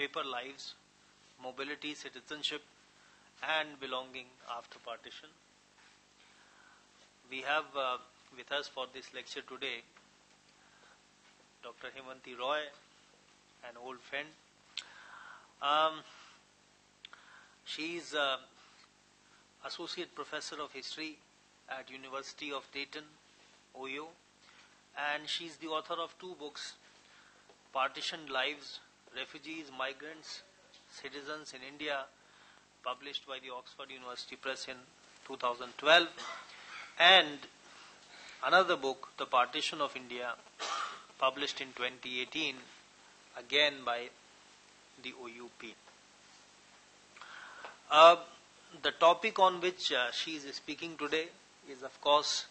Paper Lives, Mobility, Citizenship, and Belonging After Partition. We have uh, with us for this lecture today Dr. Haimanti Roy, an old friend. Um, she is uh, Associate Professor of History at University of Dayton, Ohio, and she is the author of two books, Partitioned Lives, Refugees, Migrants, Citizens in India, published by the Oxford University Press in 2012, and another book, The Partition of India, published in 2018, again by the OUP. Uh, the topic on which uh, she is speaking today is, of course,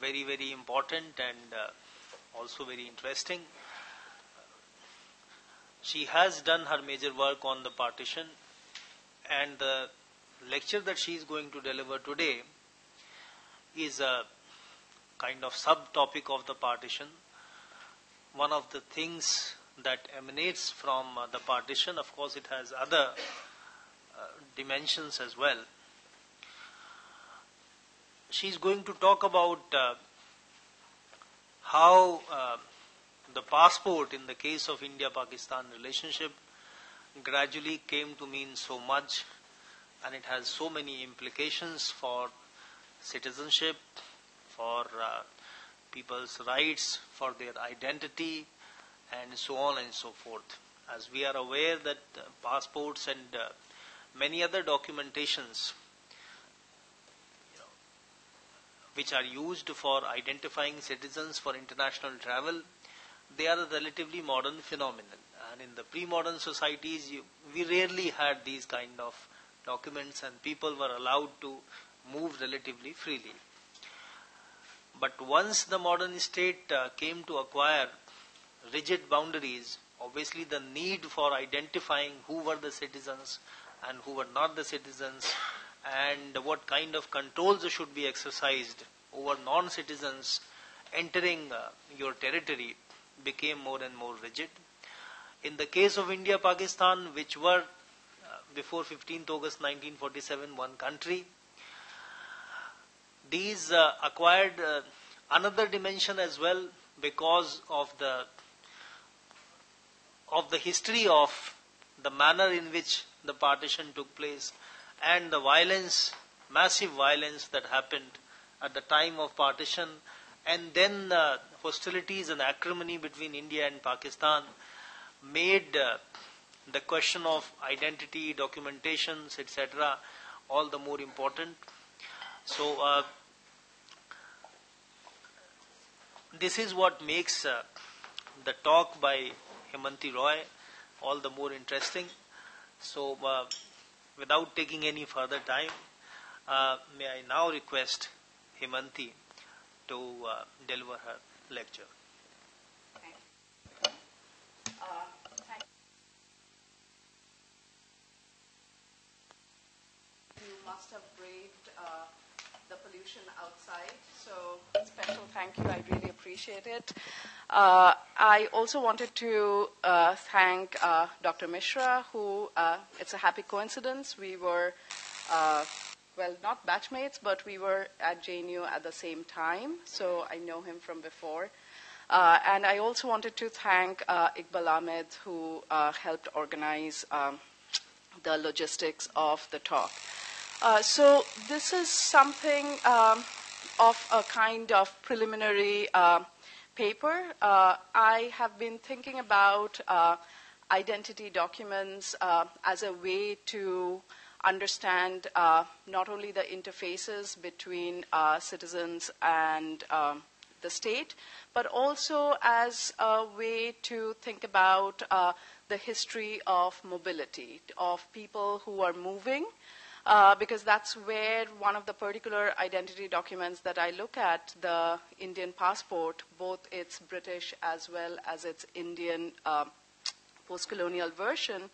very, very important and uh, also very interesting. She has done her major work on the partition, and the lecture that she is going to deliver today is a kind of subtopic of the partition. One of the things that emanates from uh, the partition, of course, it has other uh, dimensions as well. she is going to talk about uh, how uh, the passport in the case of India-Pakistan relationship gradually came to mean so much and it has so many implications for citizenship, for uh, people's rights, for their identity, and so on and so forth. As we are aware that uh, passports and uh, many other documentations which are used for identifying citizens for international travel, they are a relatively modern phenomenon. And in the pre-modern societies, you, we rarely had these kind of documents and people were allowed to move relatively freely. But once the modern state uh, came to acquire rigid boundaries, obviously the need for identifying who were the citizens and who were not the citizens and what kind of controls should be exercised over non-citizens entering uh, your territory became more and more rigid. In the case of India, Pakistan, which were uh, before 15th August 1947 one country, these uh, acquired uh, another dimension as well because of the of the history of the manner in which the partition took place and the violence, massive violence that happened at the time of partition, and then uh, hostilities and acrimony between India and Pakistan made uh, the question of identity, documentations, etc., all the more important. So, uh, this is what makes uh, the talk by Haimanti Roy all the more interesting. So, uh, without taking any further time, uh, may I now request Haimanti to uh, deliver her lecture. You must have braved uh, the pollution outside. So, special thank you. I really appreciate it. Uh, I also wanted to uh, thank uh, Dr. Mishra, who uh, it's a happy coincidence. We were, uh, well, not batchmates, but we were at JNU at the same time. So, I know him from before. Uh, and I also wanted to thank Iqbal Ahmed, who helped organize um, the logistics of the talk. Uh, so this is something um, of a kind of preliminary uh, paper. Uh, I have been thinking about uh, identity documents uh, as a way to understand uh, not only the interfaces between citizens and um, the state, but also as a way to think about the history of mobility, of people who are moving uh, because that's where one of the particular identity documents that I look at, the Indian passport, both its British as well as its Indian uh, post-colonial version,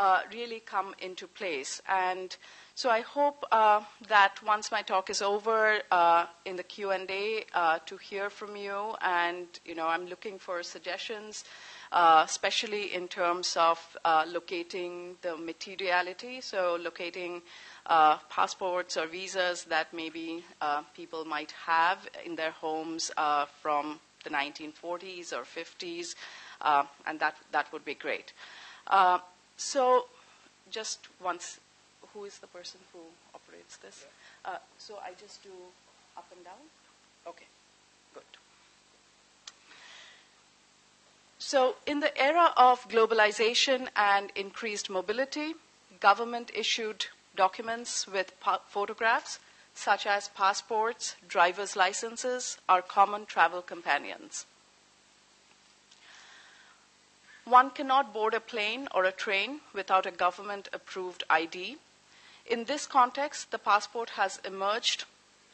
uh, really come into place. And so I hope uh, that once my talk is over uh, in the Q&A uh, to hear from you, and you know I'm looking for suggestions, uh, especially in terms of uh, locating the materiality, so locating uh, passports or visas that maybe people might have in their homes from the 1940s or 50s, and that, that would be great. So just once who is the person who operates this? Uh, so I just do up and down? Okay, good. So, in the era of globalization and increased mobility, government issued documents with photographs, such as passports, driver's licenses, are common travel companions. One cannot board a plane or a train without a government approved ID, in this context, the passport has emerged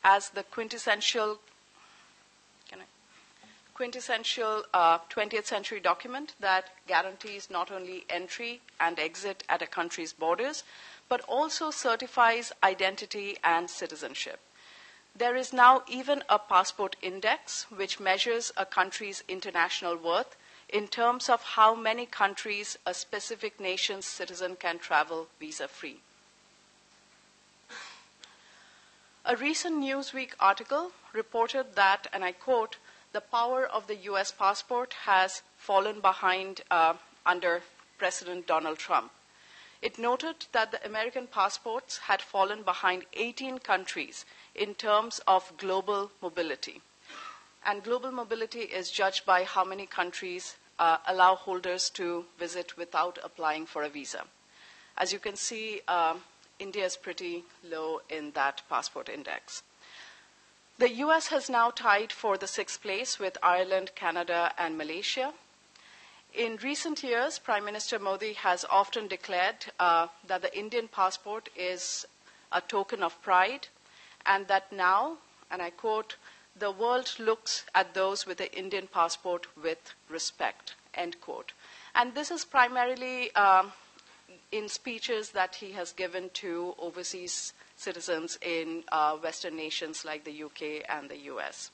as the quintessential quintessential uh, 20th century document that guarantees not only entry and exit at a country's borders, but also certifies identity and citizenship. There is now even a passport index which measures a country's international worth in terms of how many countries a specific nation's citizen can travel visa free. A recent Newsweek article reported that, and I quote, the power of the U.S. passport has fallen behind uh, under President Donald Trump. It noted that the American passports had fallen behind 18 countries in terms of global mobility. And global mobility is judged by how many countries uh, allow holders to visit without applying for a visa. As you can see, uh, India is pretty low in that passport index. The US has now tied for the sixth place with Ireland, Canada, and Malaysia. In recent years, Prime Minister Modi has often declared uh, that the Indian passport is a token of pride, and that now, and I quote, the world looks at those with the Indian passport with respect, end quote. And this is primarily um, in speeches that he has given to overseas citizens in uh, Western nations like the UK and the US.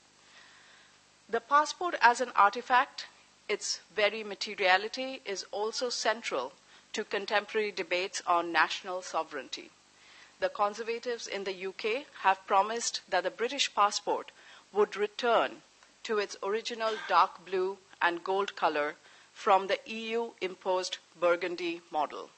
The passport as an artifact, its very materiality, is also central to contemporary debates on national sovereignty. The Conservatives in the UK have promised that the British passport would return to its original dark blue and gold color from the EU imposed burgundy model.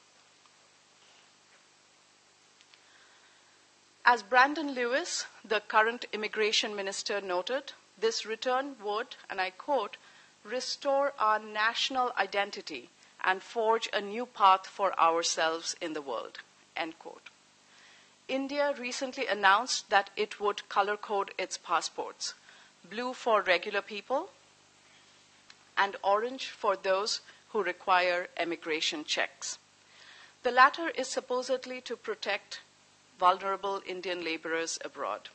As Brandon Lewis, the current immigration minister, noted, this return would, and I quote, restore our national identity and forge a new path for ourselves in the world, end quote. India recently announced that it would color code its passports blue for regular people and orange for those who require immigration checks. The latter is supposedly to protect vulnerable Indian laborers abroad.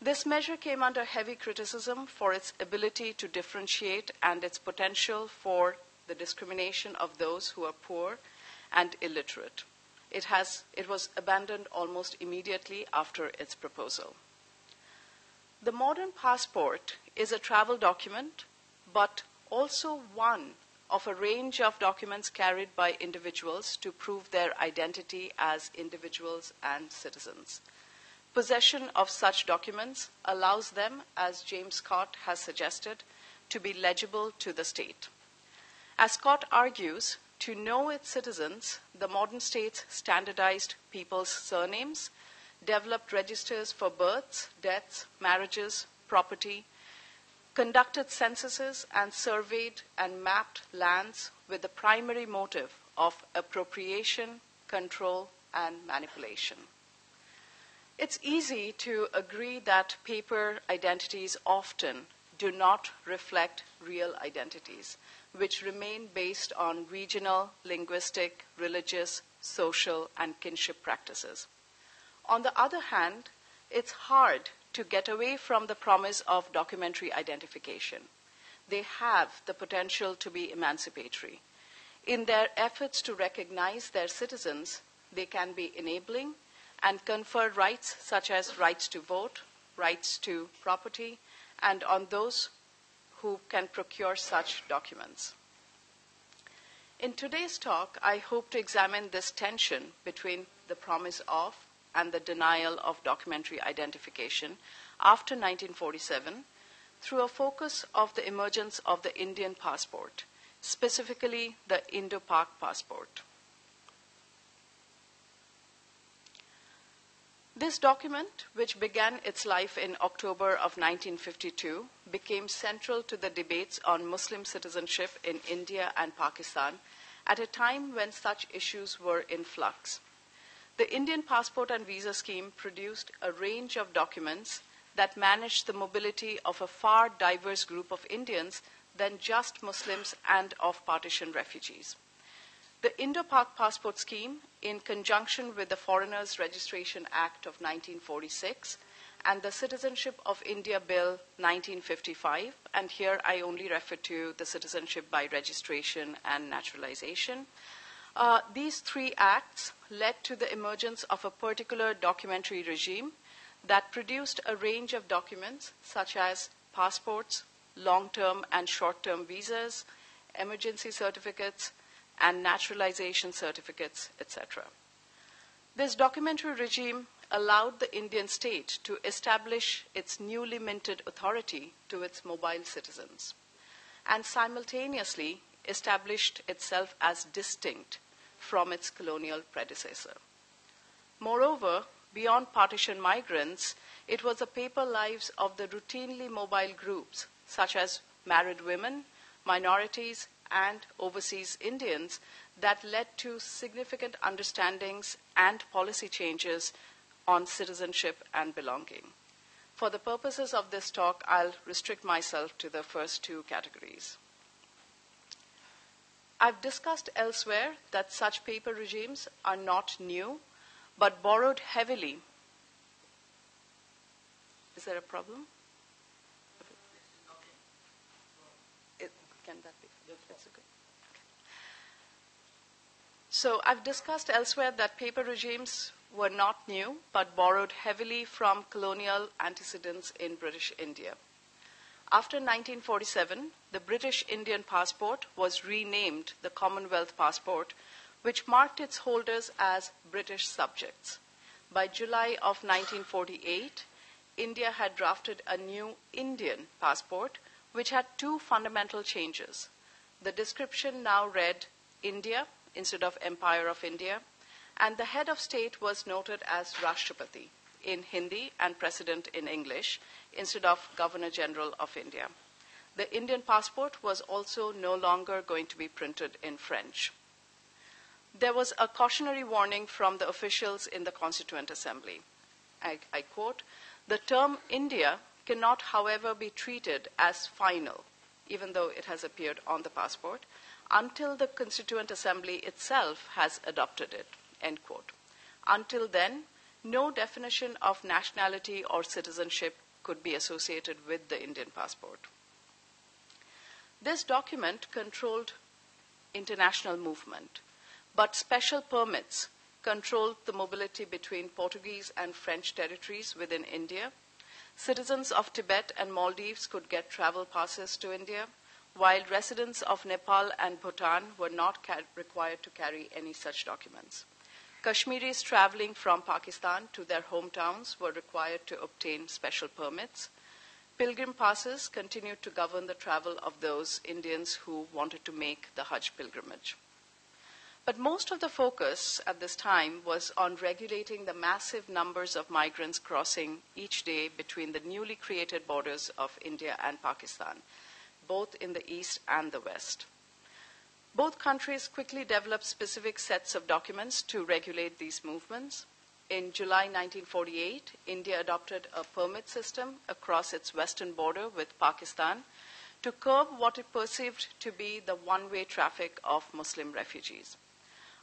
This measure came under heavy criticism for its ability to differentiate and its potential for the discrimination of those who are poor and illiterate. It, has, it was abandoned almost immediately after its proposal. The modern passport is a travel document, but also one of a range of documents carried by individuals to prove their identity as individuals and citizens. Possession of such documents allows them, as James Scott has suggested, to be legible to the state. As Scott argues, to know its citizens, the modern states standardized people's surnames, developed registers for births, deaths, marriages, property, conducted censuses and surveyed and mapped lands with the primary motive of appropriation, control, and manipulation. It's easy to agree that paper identities often do not reflect real identities, which remain based on regional, linguistic, religious, social, and kinship practices. On the other hand, it's hard to get away from the promise of documentary identification. They have the potential to be emancipatory. In their efforts to recognize their citizens, they can be enabling and confer rights such as rights to vote, rights to property, and on those who can procure such documents. In today's talk, I hope to examine this tension between the promise of and the denial of documentary identification after 1947 through a focus of the emergence of the Indian passport, specifically the Indo-Pak passport. This document, which began its life in October of 1952, became central to the debates on Muslim citizenship in India and Pakistan at a time when such issues were in flux. The Indian passport and visa scheme produced a range of documents that managed the mobility of a far diverse group of Indians than just Muslims and of partition refugees. The Indo Pak passport scheme, in conjunction with the Foreigners Registration Act of 1946 and the Citizenship of India Bill 1955, and here I only refer to the citizenship by registration and naturalization. Uh, these three acts led to the emergence of a particular documentary regime that produced a range of documents such as passports, long term and short term visas, emergency certificates, and naturalization certificates, etc. This documentary regime allowed the Indian state to establish its newly minted authority to its mobile citizens and simultaneously established itself as distinct from its colonial predecessor. Moreover, beyond partition migrants, it was the paper lives of the routinely mobile groups, such as married women, minorities, and overseas Indians, that led to significant understandings and policy changes on citizenship and belonging. For the purposes of this talk, I'll restrict myself to the first two categories. I've discussed elsewhere that such paper regimes are not new, but borrowed heavily. Is there a problem? It, can that be? That's okay. So I've discussed elsewhere that paper regimes were not new, but borrowed heavily from colonial antecedents in British India. After 1947, the British Indian passport was renamed the Commonwealth passport, which marked its holders as British subjects. By July of 1948, India had drafted a new Indian passport, which had two fundamental changes. The description now read India instead of Empire of India, and the head of state was noted as Rashtrapati in Hindi and President in English instead of Governor General of India. The Indian passport was also no longer going to be printed in French. There was a cautionary warning from the officials in the Constituent Assembly. I, I quote The term India cannot, however, be treated as final, even though it has appeared on the passport, until the Constituent Assembly itself has adopted it. End quote. Until then, no definition of nationality or citizenship could be associated with the Indian passport. This document controlled international movement, but special permits controlled the mobility between Portuguese and French territories within India. Citizens of Tibet and Maldives could get travel passes to India, while residents of Nepal and Bhutan were not required to carry any such documents. Kashmiris traveling from Pakistan to their hometowns were required to obtain special permits. Pilgrim passes continued to govern the travel of those Indians who wanted to make the Hajj pilgrimage. But most of the focus at this time was on regulating the massive numbers of migrants crossing each day between the newly created borders of India and Pakistan, both in the east and the west. Both countries quickly developed specific sets of documents to regulate these movements. In July 1948, India adopted a permit system across its western border with Pakistan to curb what it perceived to be the one way traffic of Muslim refugees.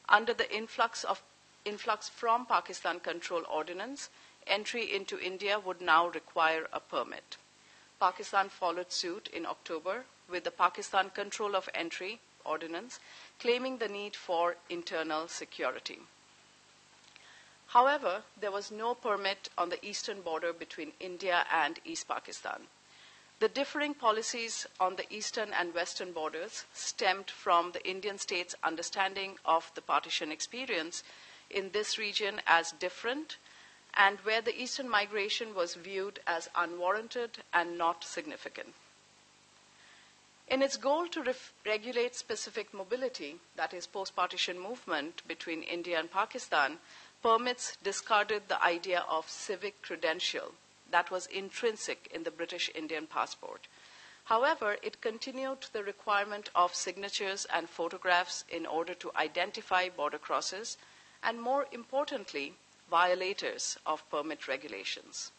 Under the influx, of, influx from Pakistan Control Ordinance, entry into India would now require a permit. Pakistan followed suit in October with the Pakistan Control of Entry Ordinance, claiming the need for internal security. However, there was no permit on the eastern border between India and East Pakistan. The differing policies on the eastern and western borders stemmed from the Indian state's understanding of the partition experience in this region as different and where the eastern migration was viewed as unwarranted and not significant. In its goal to ref- regulate specific mobility, that is, post partition movement between India and Pakistan, permits discarded the idea of civic credential that was intrinsic in the British Indian passport. However, it continued the requirement of signatures and photographs in order to identify border crosses and, more importantly, violators of permit regulations.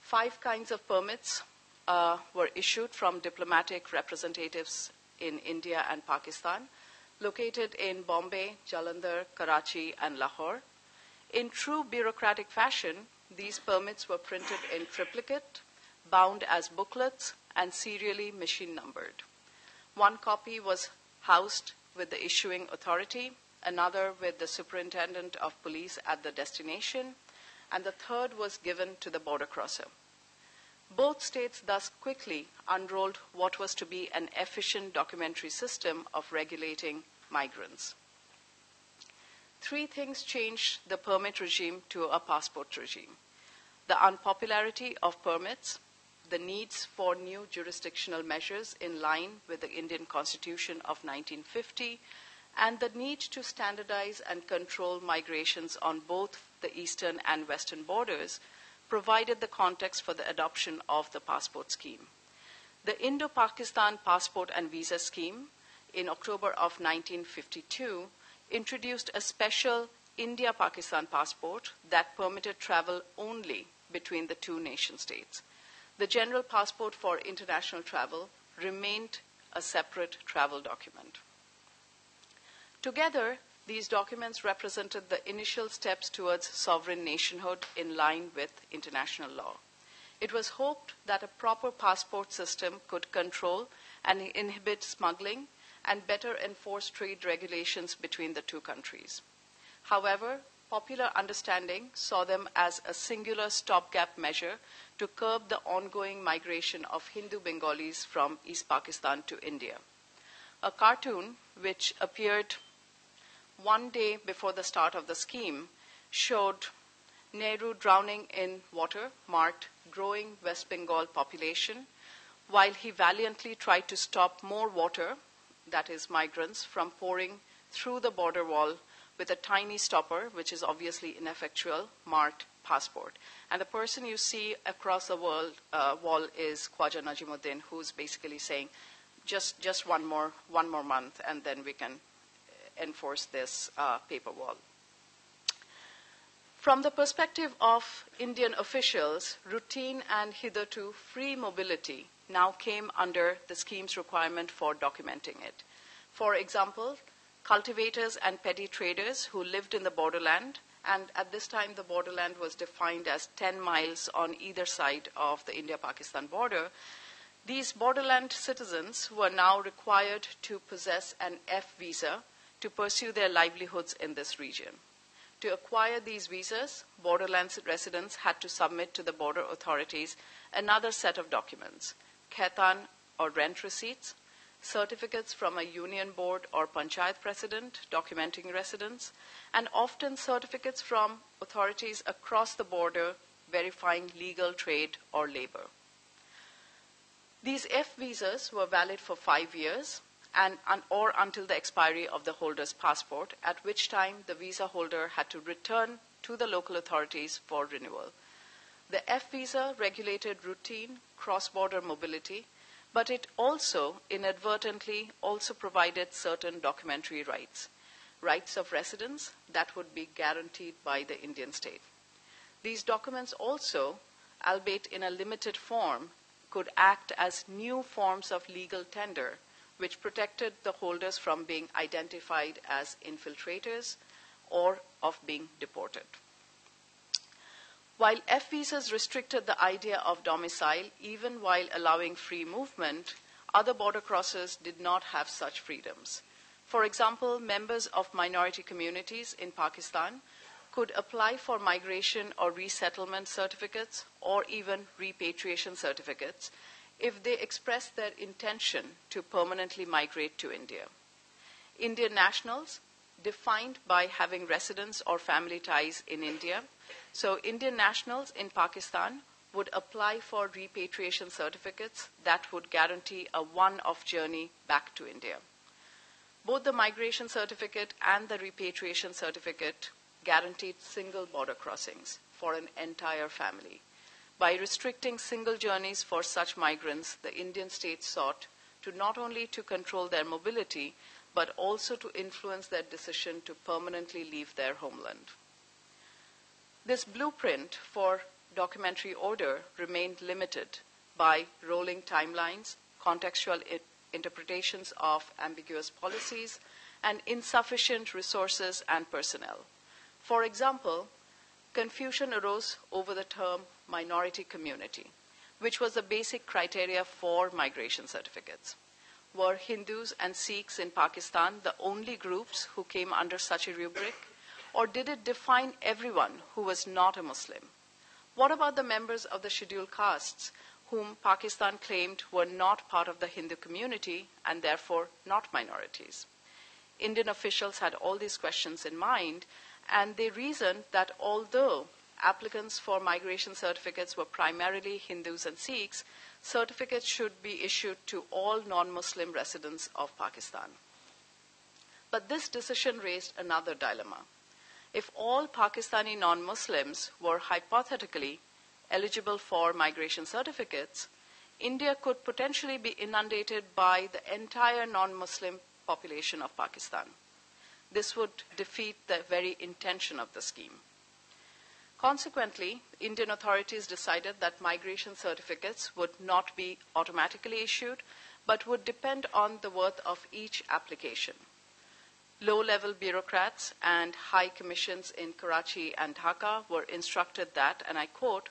Five kinds of permits uh, were issued from diplomatic representatives in India and Pakistan, located in Bombay, Jalandhar, Karachi, and Lahore. In true bureaucratic fashion, these permits were printed in triplicate, bound as booklets, and serially machine numbered. One copy was housed with the issuing authority, another with the superintendent of police at the destination, and the third was given to the border crosser. Both states thus quickly unrolled what was to be an efficient documentary system of regulating migrants. Three things changed the permit regime to a passport regime the unpopularity of permits, the needs for new jurisdictional measures in line with the Indian Constitution of 1950, and the need to standardize and control migrations on both the eastern and western borders provided the context for the adoption of the passport scheme. The Indo Pakistan Passport and Visa Scheme in October of 1952 introduced a special India Pakistan passport that permitted travel only between the two nation states. The general passport for international travel remained a separate travel document. Together, these documents represented the initial steps towards sovereign nationhood in line with international law. It was hoped that a proper passport system could control and inhibit smuggling and better enforce trade regulations between the two countries. However, popular understanding saw them as a singular stopgap measure to curb the ongoing migration of Hindu Bengalis from East Pakistan to India. A cartoon, which appeared one day before the start of the scheme, showed Nehru drowning in water, marked growing West Bengal population, while he valiantly tried to stop more water that is, migrants, from pouring through the border wall with a tiny stopper, which is obviously ineffectual, marked passport. And the person you see across the world, uh, wall is Khwaja Nazimuddin, who's basically saying, just, just one, more, one more month, and then we can enforce this uh, paper wall. From the perspective of Indian officials, routine and hitherto free mobility now came under the scheme's requirement for documenting it. For example, cultivators and petty traders who lived in the borderland, and at this time the borderland was defined as 10 miles on either side of the India Pakistan border, these borderland citizens were now required to possess an F visa to pursue their livelihoods in this region. To acquire these visas, borderland residents had to submit to the border authorities another set of documents khatian or rent receipts, certificates from a union board or panchayat president documenting residence, and often certificates from authorities across the border verifying legal trade or labor. These F visas were valid for five years and, or until the expiry of the holder's passport, at which time the visa holder had to return to the local authorities for renewal. The F visa regulated routine cross-border mobility, but it also inadvertently also provided certain documentary rights, rights of residence that would be guaranteed by the Indian state. These documents also, albeit in a limited form, could act as new forms of legal tender which protected the holders from being identified as infiltrators or of being deported. While F visas restricted the idea of domicile even while allowing free movement, other border crossers did not have such freedoms. For example, members of minority communities in Pakistan could apply for migration or resettlement certificates or even repatriation certificates if they express their intention to permanently migrate to India. Indian nationals, defined by having residence or family ties in India, so Indian nationals in Pakistan would apply for repatriation certificates that would guarantee a one off journey back to India. Both the migration certificate and the repatriation certificate guaranteed single border crossings for an entire family. By restricting single journeys for such migrants, the Indian state sought to not only to control their mobility, but also to influence their decision to permanently leave their homeland. This blueprint for documentary order remained limited by rolling timelines, contextual interpretations of ambiguous policies, and insufficient resources and personnel. For example, confusion arose over the term minority community, which was the basic criteria for migration certificates. Were Hindus and Sikhs in Pakistan the only groups who came under such a rubric? Or did it define everyone who was not a Muslim? What about the members of the scheduled castes whom Pakistan claimed were not part of the Hindu community and therefore not minorities? Indian officials had all these questions in mind, and they reasoned that although applicants for migration certificates were primarily Hindus and Sikhs, certificates should be issued to all non Muslim residents of Pakistan. But this decision raised another dilemma. If all Pakistani non Muslims were hypothetically eligible for migration certificates, India could potentially be inundated by the entire non Muslim population of Pakistan. This would defeat the very intention of the scheme. Consequently, Indian authorities decided that migration certificates would not be automatically issued, but would depend on the worth of each application. Low level bureaucrats and high commissions in Karachi and Dhaka were instructed that, and I quote,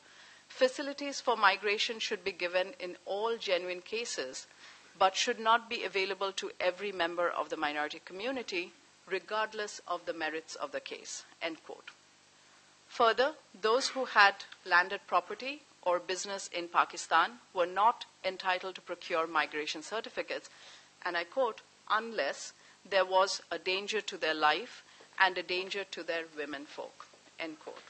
facilities for migration should be given in all genuine cases, but should not be available to every member of the minority community, regardless of the merits of the case. End quote. Further, those who had landed property or business in Pakistan were not entitled to procure migration certificates, and I quote, unless there was a danger to their life and a danger to their women folk. End quote.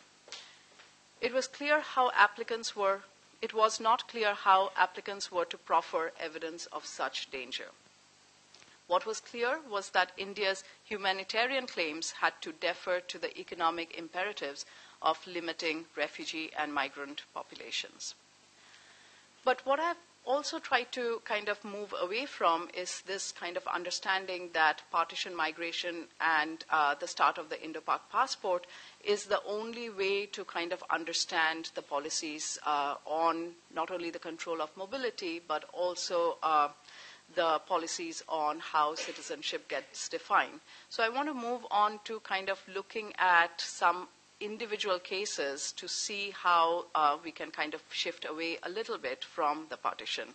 It was clear how applicants were, it was not clear how applicants were to proffer evidence of such danger. What was clear was that India's humanitarian claims had to defer to the economic imperatives of limiting refugee and migrant populations. But what I've also tried to kind of move away from is this kind of understanding that partition migration and uh, the start of the Indo-Pak passport is the only way to kind of understand the policies uh, on not only the control of mobility but also uh, the policies on how citizenship gets defined. So I want to move on to kind of looking at some individual cases to see how uh, we can kind of shift away a little bit from the partition.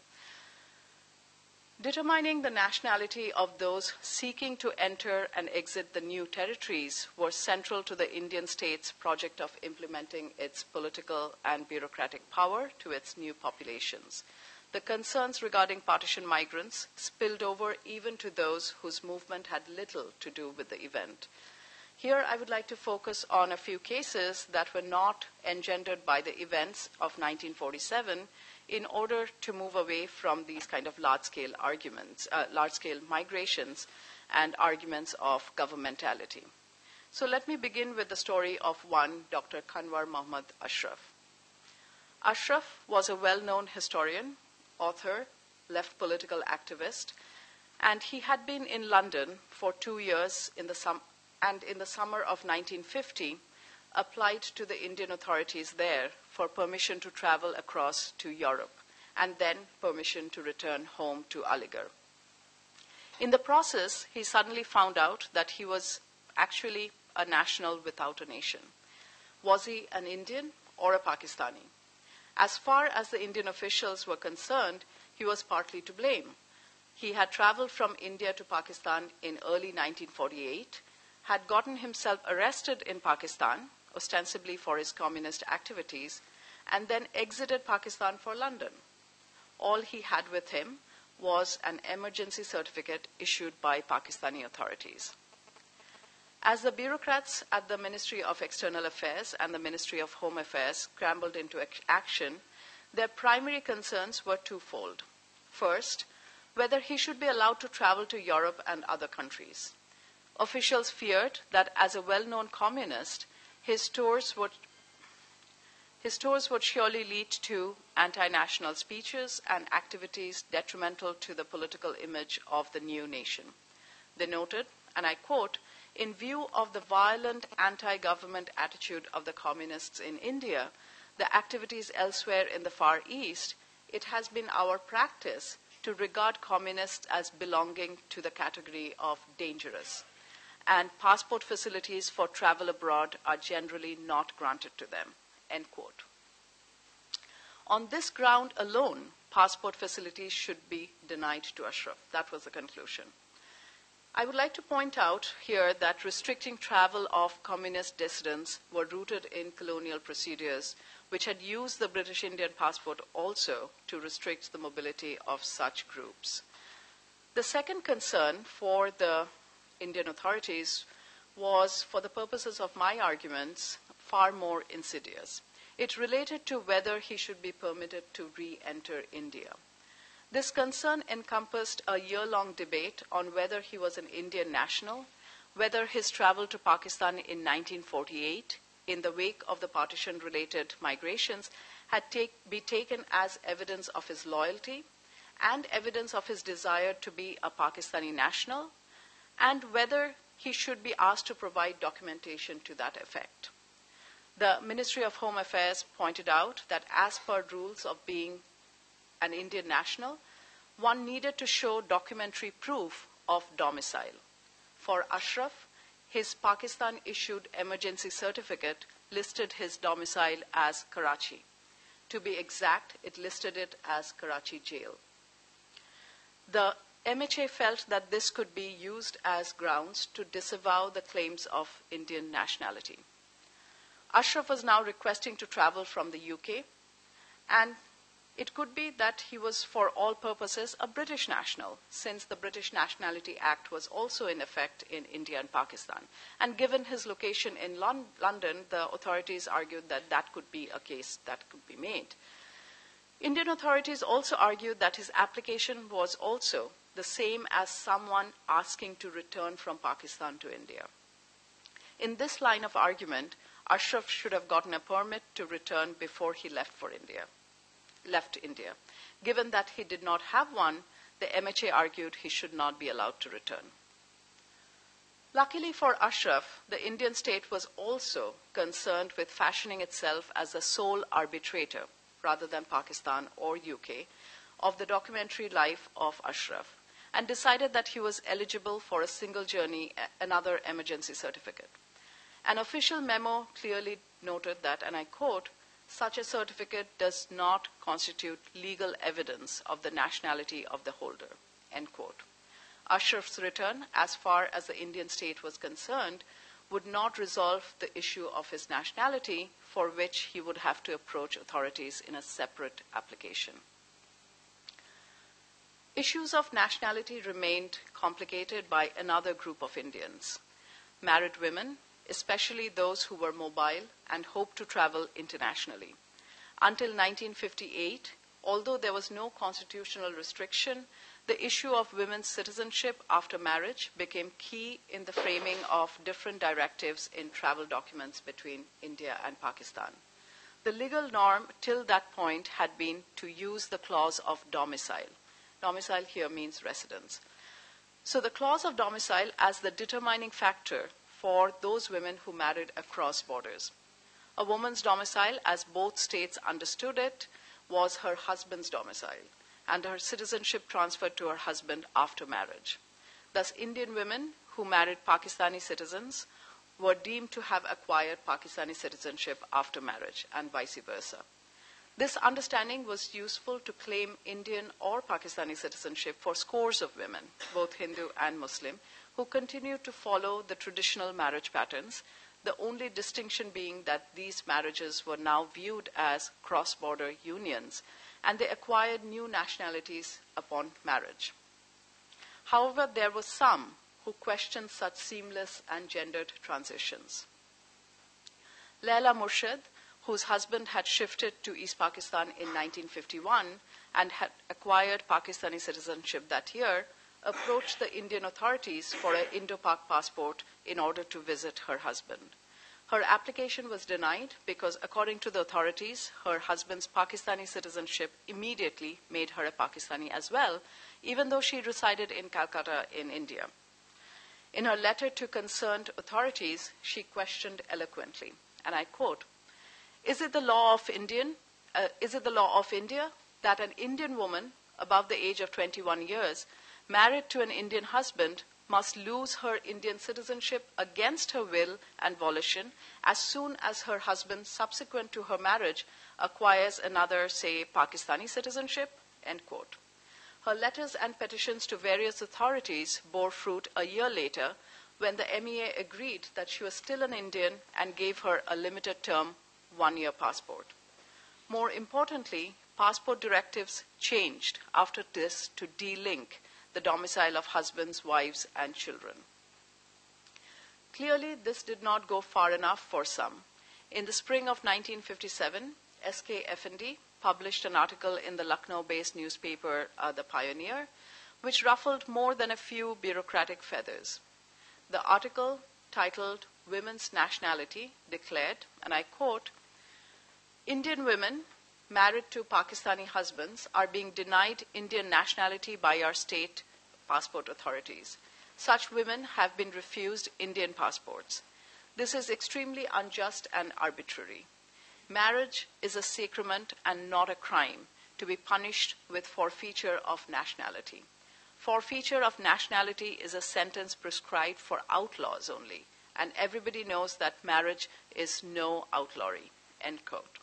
Determining the nationality of those seeking to enter and exit the new territories was central to the Indian state's project of implementing its political and bureaucratic power to its new populations. The concerns regarding partition migrants spilled over even to those whose movement had little to do with the event. Here, I would like to focus on a few cases that were not engendered by the events of 1947 in order to move away from these kind of large scale arguments, uh, large scale migrations, and arguments of governmentality. So let me begin with the story of one Dr. Kanwar Muhammad Ashraf. Ashraf was a well known historian, author, left political activist, and he had been in London for two years in the sum- and in the summer of 1950 applied to the Indian authorities there for permission to travel across to Europe and then permission to return home to Aligarh. In the process, he suddenly found out that he was actually a national without a nation. Was he an Indian or a Pakistani? As far as the Indian officials were concerned, he was partly to blame. He had traveled from India to Pakistan in early 1948, had gotten himself arrested in Pakistan, ostensibly for his communist activities, and then exited Pakistan for London. All he had with him was an emergency certificate issued by Pakistani authorities. As the bureaucrats at the Ministry of External Affairs and the Ministry of Home Affairs scrambled into action, their primary concerns were twofold. First, whether he should be allowed to travel to Europe and other countries. Officials feared that as a well known communist, his tours would his tours would surely lead to anti national speeches and activities detrimental to the political image of the new nation. They noted, and I quote, in view of the violent anti government attitude of the communists in India, the activities elsewhere in the Far East, it has been our practice to regard communists as belonging to the category of dangerous, and passport facilities for travel abroad are generally not granted to them. End quote. On this ground alone, passport facilities should be denied to Ashraf. That was the conclusion. I would like to point out here that restricting travel of communist dissidents were rooted in colonial procedures, which had used the British Indian passport also to restrict the mobility of such groups. The second concern for the Indian authorities was, for the purposes of my arguments, far more insidious. It related to whether he should be permitted to re enter India. This concern encompassed a year long debate on whether he was an Indian national, whether his travel to Pakistan in 1948, in the wake of the partition related migrations, had take, be taken as evidence of his loyalty and evidence of his desire to be a Pakistani national, and whether he should be asked to provide documentation to that effect. The Ministry of Home Affairs pointed out that as per rules of being an Indian national, one needed to show documentary proof of domicile. For Ashraf, his Pakistan issued emergency certificate listed his domicile as Karachi. To be exact, it listed it as Karachi jail. The MHA felt that this could be used as grounds to disavow the claims of Indian nationality. Ashraf was now requesting to travel from the UK, and it could be that he was, for all purposes, a British national, since the British Nationality Act was also in effect in India and Pakistan. And given his location in Lon- London, the authorities argued that that could be a case that could be made. Indian authorities also argued that his application was also the same as someone asking to return from Pakistan to India. In this line of argument, Ashraf should have gotten a permit to return before he left for India, left India. Given that he did not have one, the MHA argued he should not be allowed to return. Luckily for Ashraf, the Indian state was also concerned with fashioning itself as the sole arbitrator, rather than Pakistan or UK, of the documentary life of Ashraf, and decided that he was eligible for a single journey, another emergency certificate. An official memo clearly noted that, and I quote, such a certificate does not constitute legal evidence of the nationality of the holder, end quote. Ashraf's return, as far as the Indian state was concerned, would not resolve the issue of his nationality, for which he would have to approach authorities in a separate application. Issues of nationality remained complicated by another group of Indians married women especially those who were mobile and hoped to travel internationally. Until 1958, although there was no constitutional restriction, the issue of women's citizenship after marriage became key in the framing of different directives in travel documents between India and Pakistan. The legal norm till that point had been to use the clause of domicile. Domicile here means residence. So the clause of domicile as the determining factor for those women who married across borders. A woman's domicile, as both states understood it, was her husband's domicile, and her citizenship transferred to her husband after marriage. Thus, Indian women who married Pakistani citizens were deemed to have acquired Pakistani citizenship after marriage, and vice versa. This understanding was useful to claim Indian or Pakistani citizenship for scores of women, both Hindu and Muslim, who continued to follow the traditional marriage patterns, the only distinction being that these marriages were now viewed as cross border unions, and they acquired new nationalities upon marriage. However, there were some who questioned such seamless and gendered transitions. Laila Murshid, whose husband had shifted to East Pakistan in 1951 and had acquired Pakistani citizenship that year, approached the Indian authorities for an Indo-Pak passport in order to visit her husband. Her application was denied because, according to the authorities, her husband's Pakistani citizenship immediately made her a Pakistani as well, even though she resided in Calcutta in India. In her letter to concerned authorities, she questioned eloquently, and I quote, is it the law of Indian? Uh, is it the law of India that an Indian woman above the age of 21 years, married to an Indian husband, must lose her Indian citizenship against her will and volition as soon as her husband, subsequent to her marriage, acquires another, say, Pakistani citizenship? End quote. Her letters and petitions to various authorities bore fruit a year later when the MEA agreed that she was still an Indian and gave her a limited term one year passport. More importantly, passport directives changed after this to de-link the domicile of husbands, wives, and children. Clearly, this did not go far enough for some. In the spring of 1957, SKFND published an article in the Lucknow-based newspaper uh, The Pioneer, which ruffled more than a few bureaucratic feathers. The article, titled Women's Nationality, declared, and I quote, Indian women married to Pakistani husbands are being denied Indian nationality by our state passport authorities. Such women have been refused Indian passports. This is extremely unjust and arbitrary. Marriage is a sacrament and not a crime to be punished with forfeiture of nationality. Forfeiture of nationality is a sentence prescribed for outlaws only, and everybody knows that marriage is no outlawry. End quote.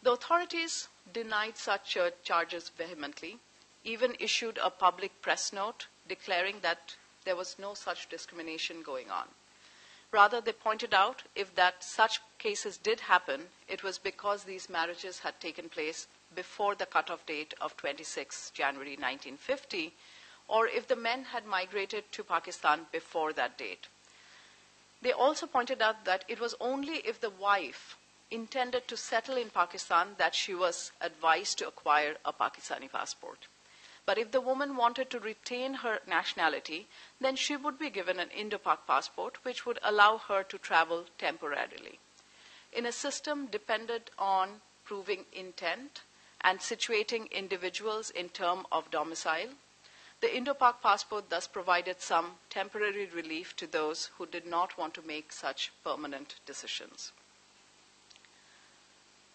The authorities denied such uh, charges vehemently, even issued a public press note declaring that there was no such discrimination going on. Rather, they pointed out if that such cases did happen, it was because these marriages had taken place before the cutoff date of 26 January 1950, or if the men had migrated to Pakistan before that date. They also pointed out that it was only if the wife intended to settle in Pakistan that she was advised to acquire a Pakistani passport. But if the woman wanted to retain her nationality, then she would be given an Indo-Pak passport, which would allow her to travel temporarily. In a system dependent on proving intent and situating individuals in term of domicile, the Indo-Pak passport thus provided some temporary relief to those who did not want to make such permanent decisions.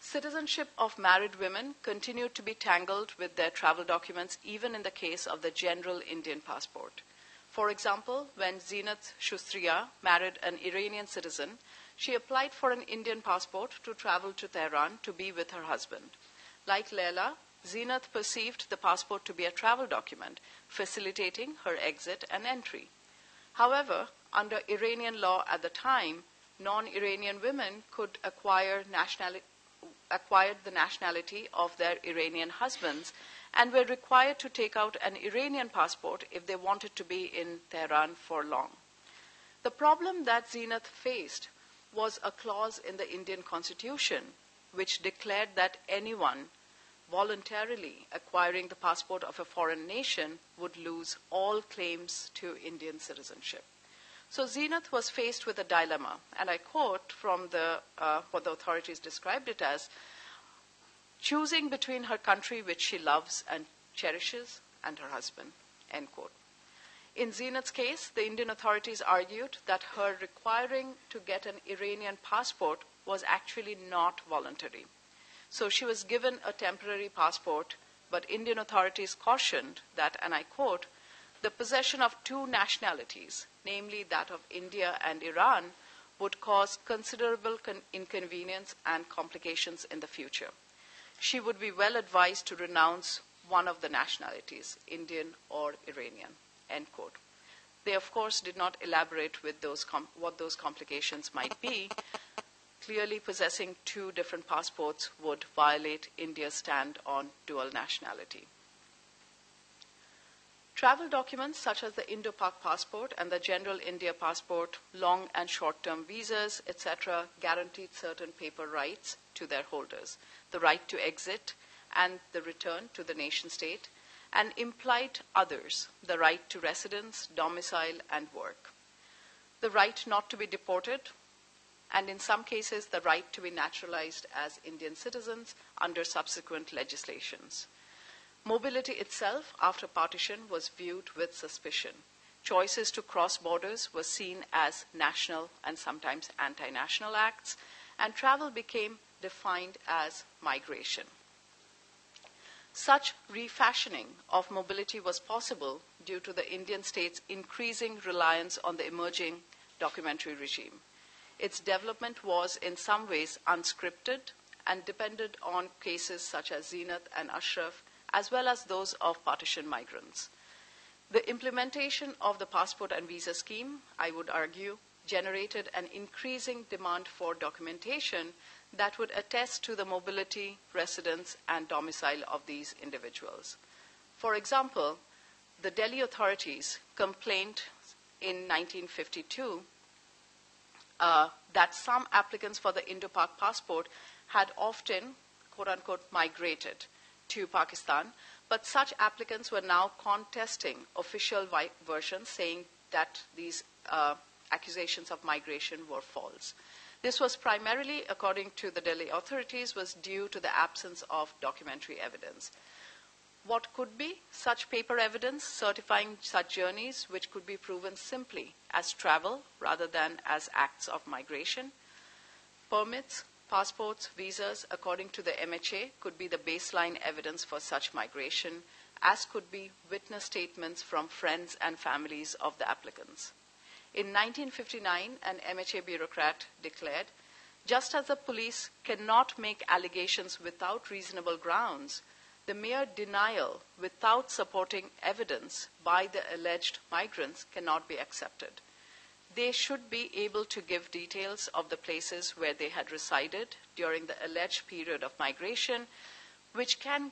Citizenship of married women continued to be tangled with their travel documents even in the case of the general Indian passport. For example, when Zeenat Shustriya married an Iranian citizen, she applied for an Indian passport to travel to Tehran to be with her husband. Like Leila, Zeenat perceived the passport to be a travel document, facilitating her exit and entry. However, under Iranian law at the time, non Iranian women could acquire nationality acquired the nationality of their Iranian husbands and were required to take out an Iranian passport if they wanted to be in Tehran for long. The problem that Zeenat faced was a clause in the Indian constitution which declared that anyone voluntarily acquiring the passport of a foreign nation would lose all claims to Indian citizenship. So Zeenat was faced with a dilemma, and I quote from the, uh, what the authorities described it as choosing between her country, which she loves and cherishes, and her husband. End quote. In Zeenat's case, the Indian authorities argued that her requiring to get an Iranian passport was actually not voluntary. So she was given a temporary passport, but Indian authorities cautioned that, and I quote, the possession of two nationalities, namely that of India and Iran, would cause considerable con- inconvenience and complications in the future. She would be well advised to renounce one of the nationalities, Indian or Iranian. End quote. They, of course, did not elaborate with those com- what those complications might be. Clearly, possessing two different passports would violate India's stand on dual nationality. Travel documents such as the Indo-Pak passport and the General India passport, long and short-term visas, etc., guaranteed certain paper rights to their holders: the right to exit and the return to the nation state, and implied others: the right to residence, domicile, and work, the right not to be deported, and in some cases the right to be naturalized as Indian citizens under subsequent legislations. Mobility itself, after partition, was viewed with suspicion. Choices to cross borders were seen as national and sometimes anti national acts, and travel became defined as migration. Such refashioning of mobility was possible due to the Indian state's increasing reliance on the emerging documentary regime. Its development was, in some ways, unscripted and depended on cases such as Zeenat and Ashraf as well as those of partition migrants. The implementation of the passport and visa scheme, I would argue, generated an increasing demand for documentation that would attest to the mobility, residence, and domicile of these individuals. For example, the Delhi authorities complained in 1952 uh, that some applicants for the Indo-Pak passport had often, quote unquote, migrated to Pakistan, but such applicants were now contesting official versions saying that these uh, accusations of migration were false. This was primarily, according to the Delhi authorities, was due to the absence of documentary evidence. What could be such paper evidence certifying such journeys, which could be proven simply as travel rather than as acts of migration? Permits, Passports, visas, according to the MHA, could be the baseline evidence for such migration, as could be witness statements from friends and families of the applicants. In 1959, an MHA bureaucrat declared just as the police cannot make allegations without reasonable grounds, the mere denial without supporting evidence by the alleged migrants cannot be accepted they should be able to give details of the places where they had resided during the alleged period of migration, which can,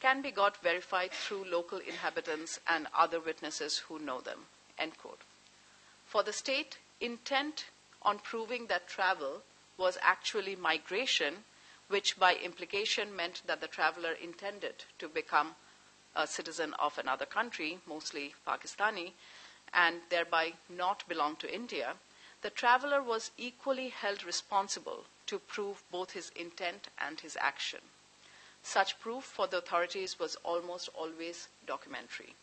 can be got verified through local inhabitants and other witnesses who know them. End quote. For the state, intent on proving that travel was actually migration, which by implication meant that the traveler intended to become a citizen of another country, mostly Pakistani, and thereby not belong to India, the traveler was equally held responsible to prove both his intent and his action. Such proof for the authorities was almost always documentary.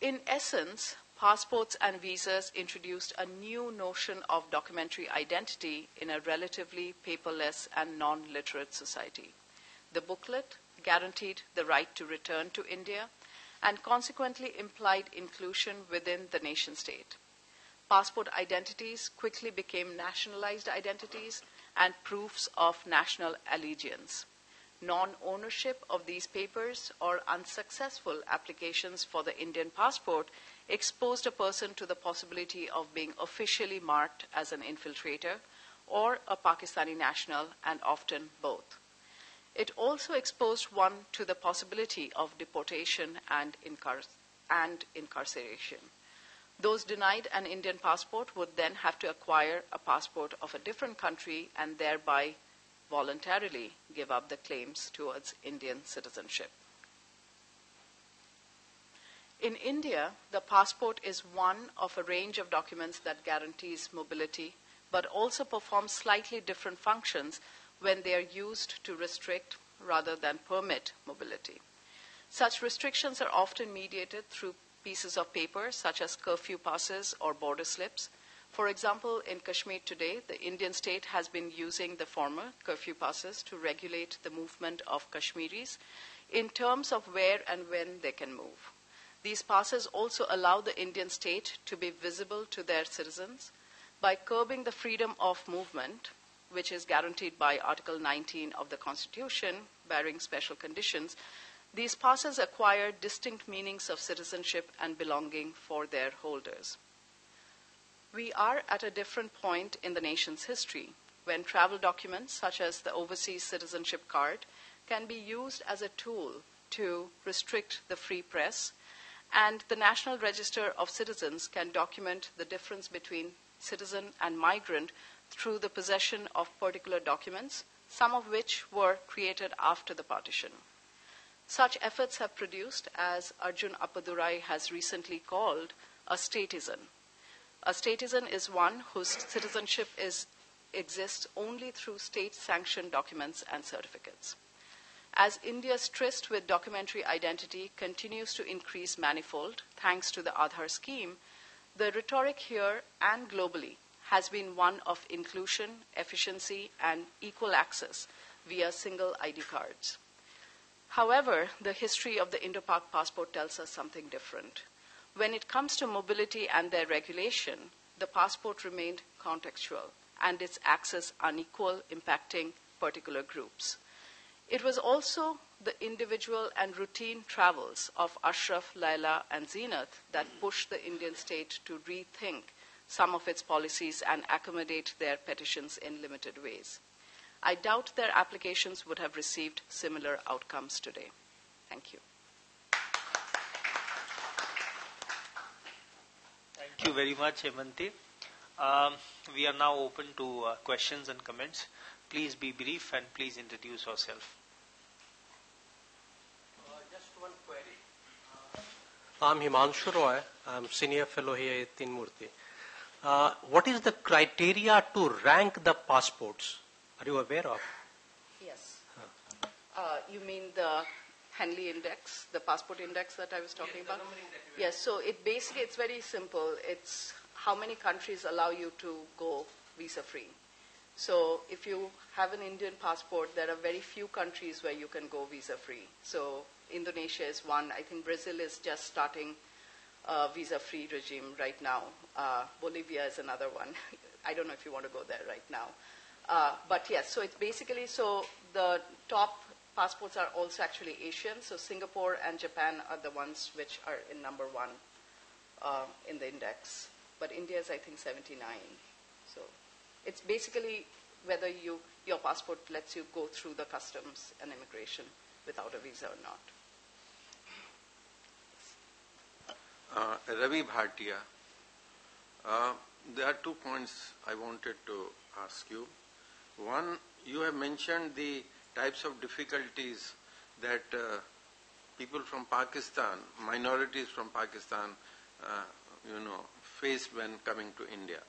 In essence, passports and visas introduced a new notion of documentary identity in a relatively paperless and non literate society. The booklet guaranteed the right to return to India and consequently implied inclusion within the nation state. Passport identities quickly became nationalized identities and proofs of national allegiance. Non ownership of these papers or unsuccessful applications for the Indian passport exposed a person to the possibility of being officially marked as an infiltrator or a Pakistani national, and often both. It also exposed one to the possibility of deportation and, incar- and incarceration. Those denied an Indian passport would then have to acquire a passport of a different country and thereby voluntarily give up the claims towards Indian citizenship. In India, the passport is one of a range of documents that guarantees mobility, but also performs slightly different functions when they are used to restrict rather than permit mobility. Such restrictions are often mediated through pieces of paper, such as curfew passes or border slips. For example, in Kashmir today, the Indian state has been using the former curfew passes to regulate the movement of Kashmiris in terms of where and when they can move. These passes also allow the Indian state to be visible to their citizens by curbing the freedom of movement, which is guaranteed by Article 19 of the Constitution, barring special conditions, these passes acquire distinct meanings of citizenship and belonging for their holders. We are at a different point in the nation's history when travel documents, such as the Overseas Citizenship Card, can be used as a tool to restrict the free press, and the National Register of Citizens can document the difference between citizen and migrant through the possession of particular documents, some of which were created after the partition. Such efforts have produced, as Arjun Appadurai has recently called, a statizen. A statizen is one whose citizenship is, exists only through state sanctioned documents and certificates. As India's tryst with documentary identity continues to increase manifold thanks to the Aadhaar scheme, the rhetoric here and globally has been one of inclusion, efficiency, and equal access via single ID cards. However, the history of the Indo-Pak passport tells us something different. When it comes to mobility and their regulation, the passport remained contextual and its access unequal, impacting particular groups. It was also the individual and routine travels of Ashraf, Laila, and Zeenat that pushed the Indian state to rethink some of its policies and accommodate their petitions in limited ways. I doubt their applications would have received similar outcomes today. Thank you. Thank you very much, Haimanti. Um, we are now open to uh, questions and comments. Please be brief and please introduce yourself. Uh, just one query. Uh, I'm Himanshu Roy. I'm senior fellow here at Teen Murti. Uh, what is the criteria to rank the passports? Are you aware of? Yes. Uh, you mean the Henley index, the passport index that I was talking about? Yes, so it basically, it's very simple. It's how many countries allow you to go visa free. So if you have an Indian passport, there are very few countries where you can go visa free. So Indonesia is one. I think Brazil is just starting a visa free regime right now. Uh, Bolivia is another one. I don't know if you want to go there right now. Uh, but yes, so it's basically so the top passports are also actually Asian. So Singapore and Japan are the ones which are in number one uh, in the index. But India is, I think, 79. So it's basically whether you, your passport lets you go through the customs and immigration without a visa or not. Uh, Ravi Bhatia. Uh, there are two points I wanted to ask you. One, you have mentioned the types of difficulties that uh, people from Pakistan, minorities from Pakistan, uh, you know, face when coming to India.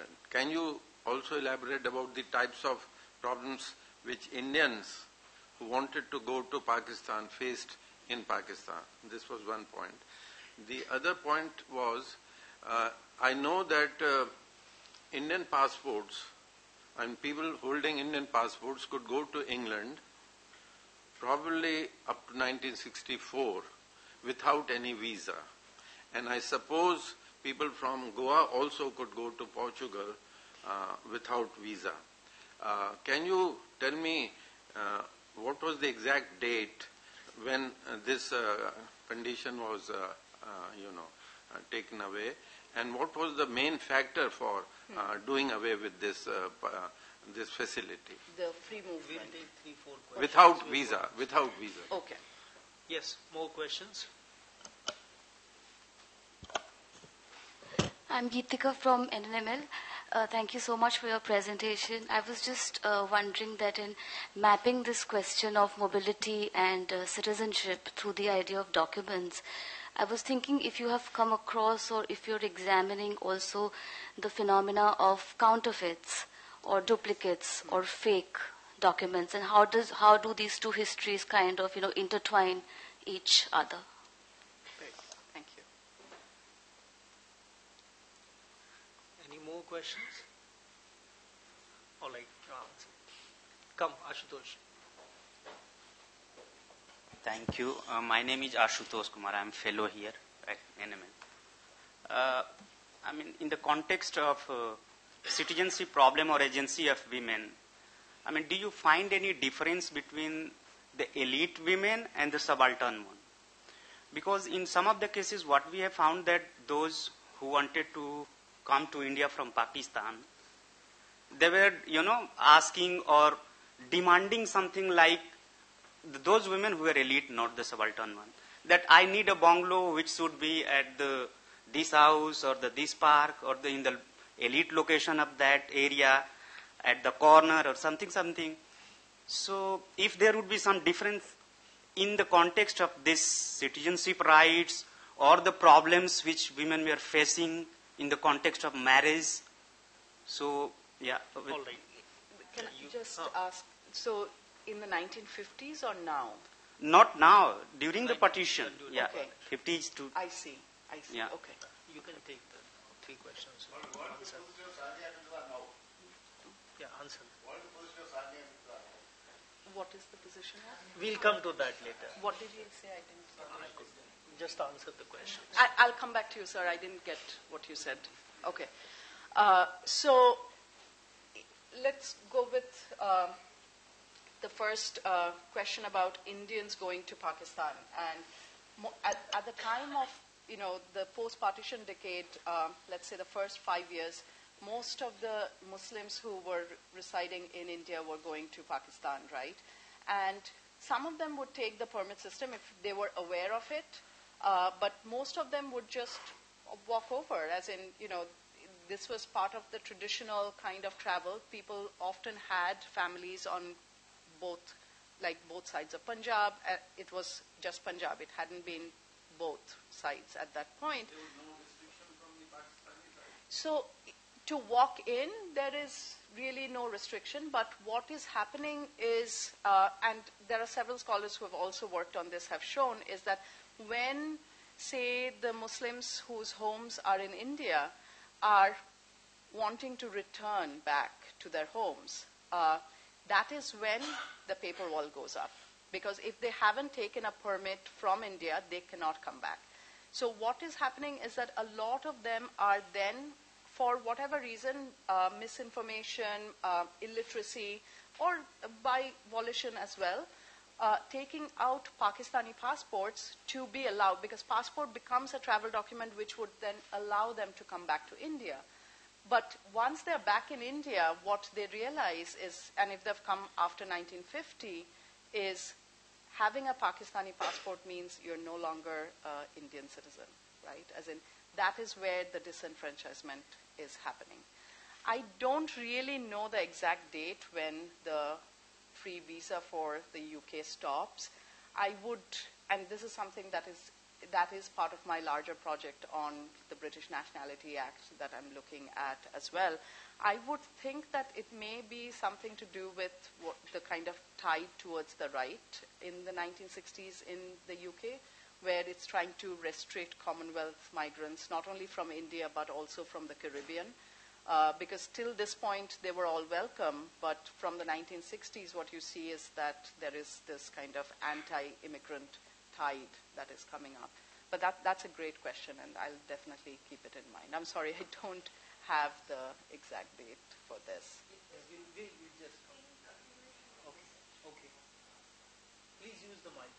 Uh, can you also elaborate about the types of problems which Indians who wanted to go to Pakistan faced in Pakistan? This was one point. The other point was, uh, I know that uh, Indian passports and people holding Indian passports could go to England probably up to 1964 without any visa. And I suppose people from Goa also could go to Portugal uh, without visa. Uh, can you tell me uh, what was the exact date when uh, this uh, condition was, uh, you know, taken away? And what was the main factor for uh, doing away with this uh, uh, this facility? The free movement. We'll take three, four questions. Without visa, without visa. Okay. Yes, more questions? I'm Geetika from NMML. Uh, thank you so much for your presentation. I was just uh, wondering that in mapping this question of mobility and uh, citizenship through the idea of documents, I was thinking if you have come across or if you're examining also the phenomena of counterfeits or duplicates or fake documents and how does how do these two histories kind of you know intertwine each other thank you any more questions? All right, uh, come, Ashutosh. Thank you. Uh, my name is Ashutosh Kumar. I am fellow here at NML. Uh, I mean, in the context of uh, citizenship problem or agency of women, I mean, do you find any difference between the elite women and the subaltern one? Because in some of the cases, what we have found that those who wanted to come to India from Pakistan, they were, you know, asking or demanding something like those women who were elite, not the subaltern one, that I need a bungalow which should be at the this house or the this park or the in the elite location of that area at the corner or something something. So if there would be some difference in the context of this citizenship rights or the problems which women were facing in the context of marriage. So yeah. All right. Can I just ask, so in the 1950s or now? Not now, during the partition. Yeah, Okay. 50s to. I see, I see, Yeah. okay. You can take the three questions. Answer. Yeah, answer. What is the position of? We'll come to that later. What did you say? I didn't. I could just answer the question. I, I'll come back to you, sir. I didn't get what you said. Okay. Uh, so let's go with uh, the first uh, question about Indians going to Pakistan. And at, at the time of you know the post-partition decade, uh, let's say the first five years, most of the Muslims who were residing in India were going to Pakistan, right? And some of them would take the permit system if they were aware of it, uh, but most of them would just walk over, as in, you know, this was part of the traditional kind of travel. People often had families on both, like both sides of Punjab. Uh, it was just Punjab. It hadn't been both sides at that point. So to walk in, there is really no restriction, but what is happening is, uh, and there are several scholars who have also worked on this have shown, is that when, say, the Muslims whose homes are in India are wanting to return back to their homes, uh, that is when the paper wall goes up. Because if they haven't taken a permit from India, they cannot come back. So what is happening is that a lot of them are then, for whatever reason, uh, misinformation, uh, illiteracy, or by volition as well, uh, taking out Pakistani passports to be allowed, because passport becomes a travel document which would then allow them to come back to India. But once they're back in India, what they realize is, and if they've come after 1950, is having a Pakistani passport means you're no longer an Indian citizen, right? As in, that is where the disenfranchisement is happening. I don't really know the exact date when the free visa for the UK stops. I would, and this is something that is that is part of my larger project on the British Nationality Act that I'm looking at as well. I would think that it may be something to do with the kind of tide towards the right in the 1960s in the UK, where it's trying to restrict Commonwealth migrants, not only from India but also from the Caribbean. Uh, because till this point they were all welcome, but from the 1960s, what you see is that there is this kind of anti-immigrant tide that is coming up. But that, that's a great question, and I'll definitely keep it in mind. I'm sorry, I don't have the exact date for this. Okay, okay. Please use the mic.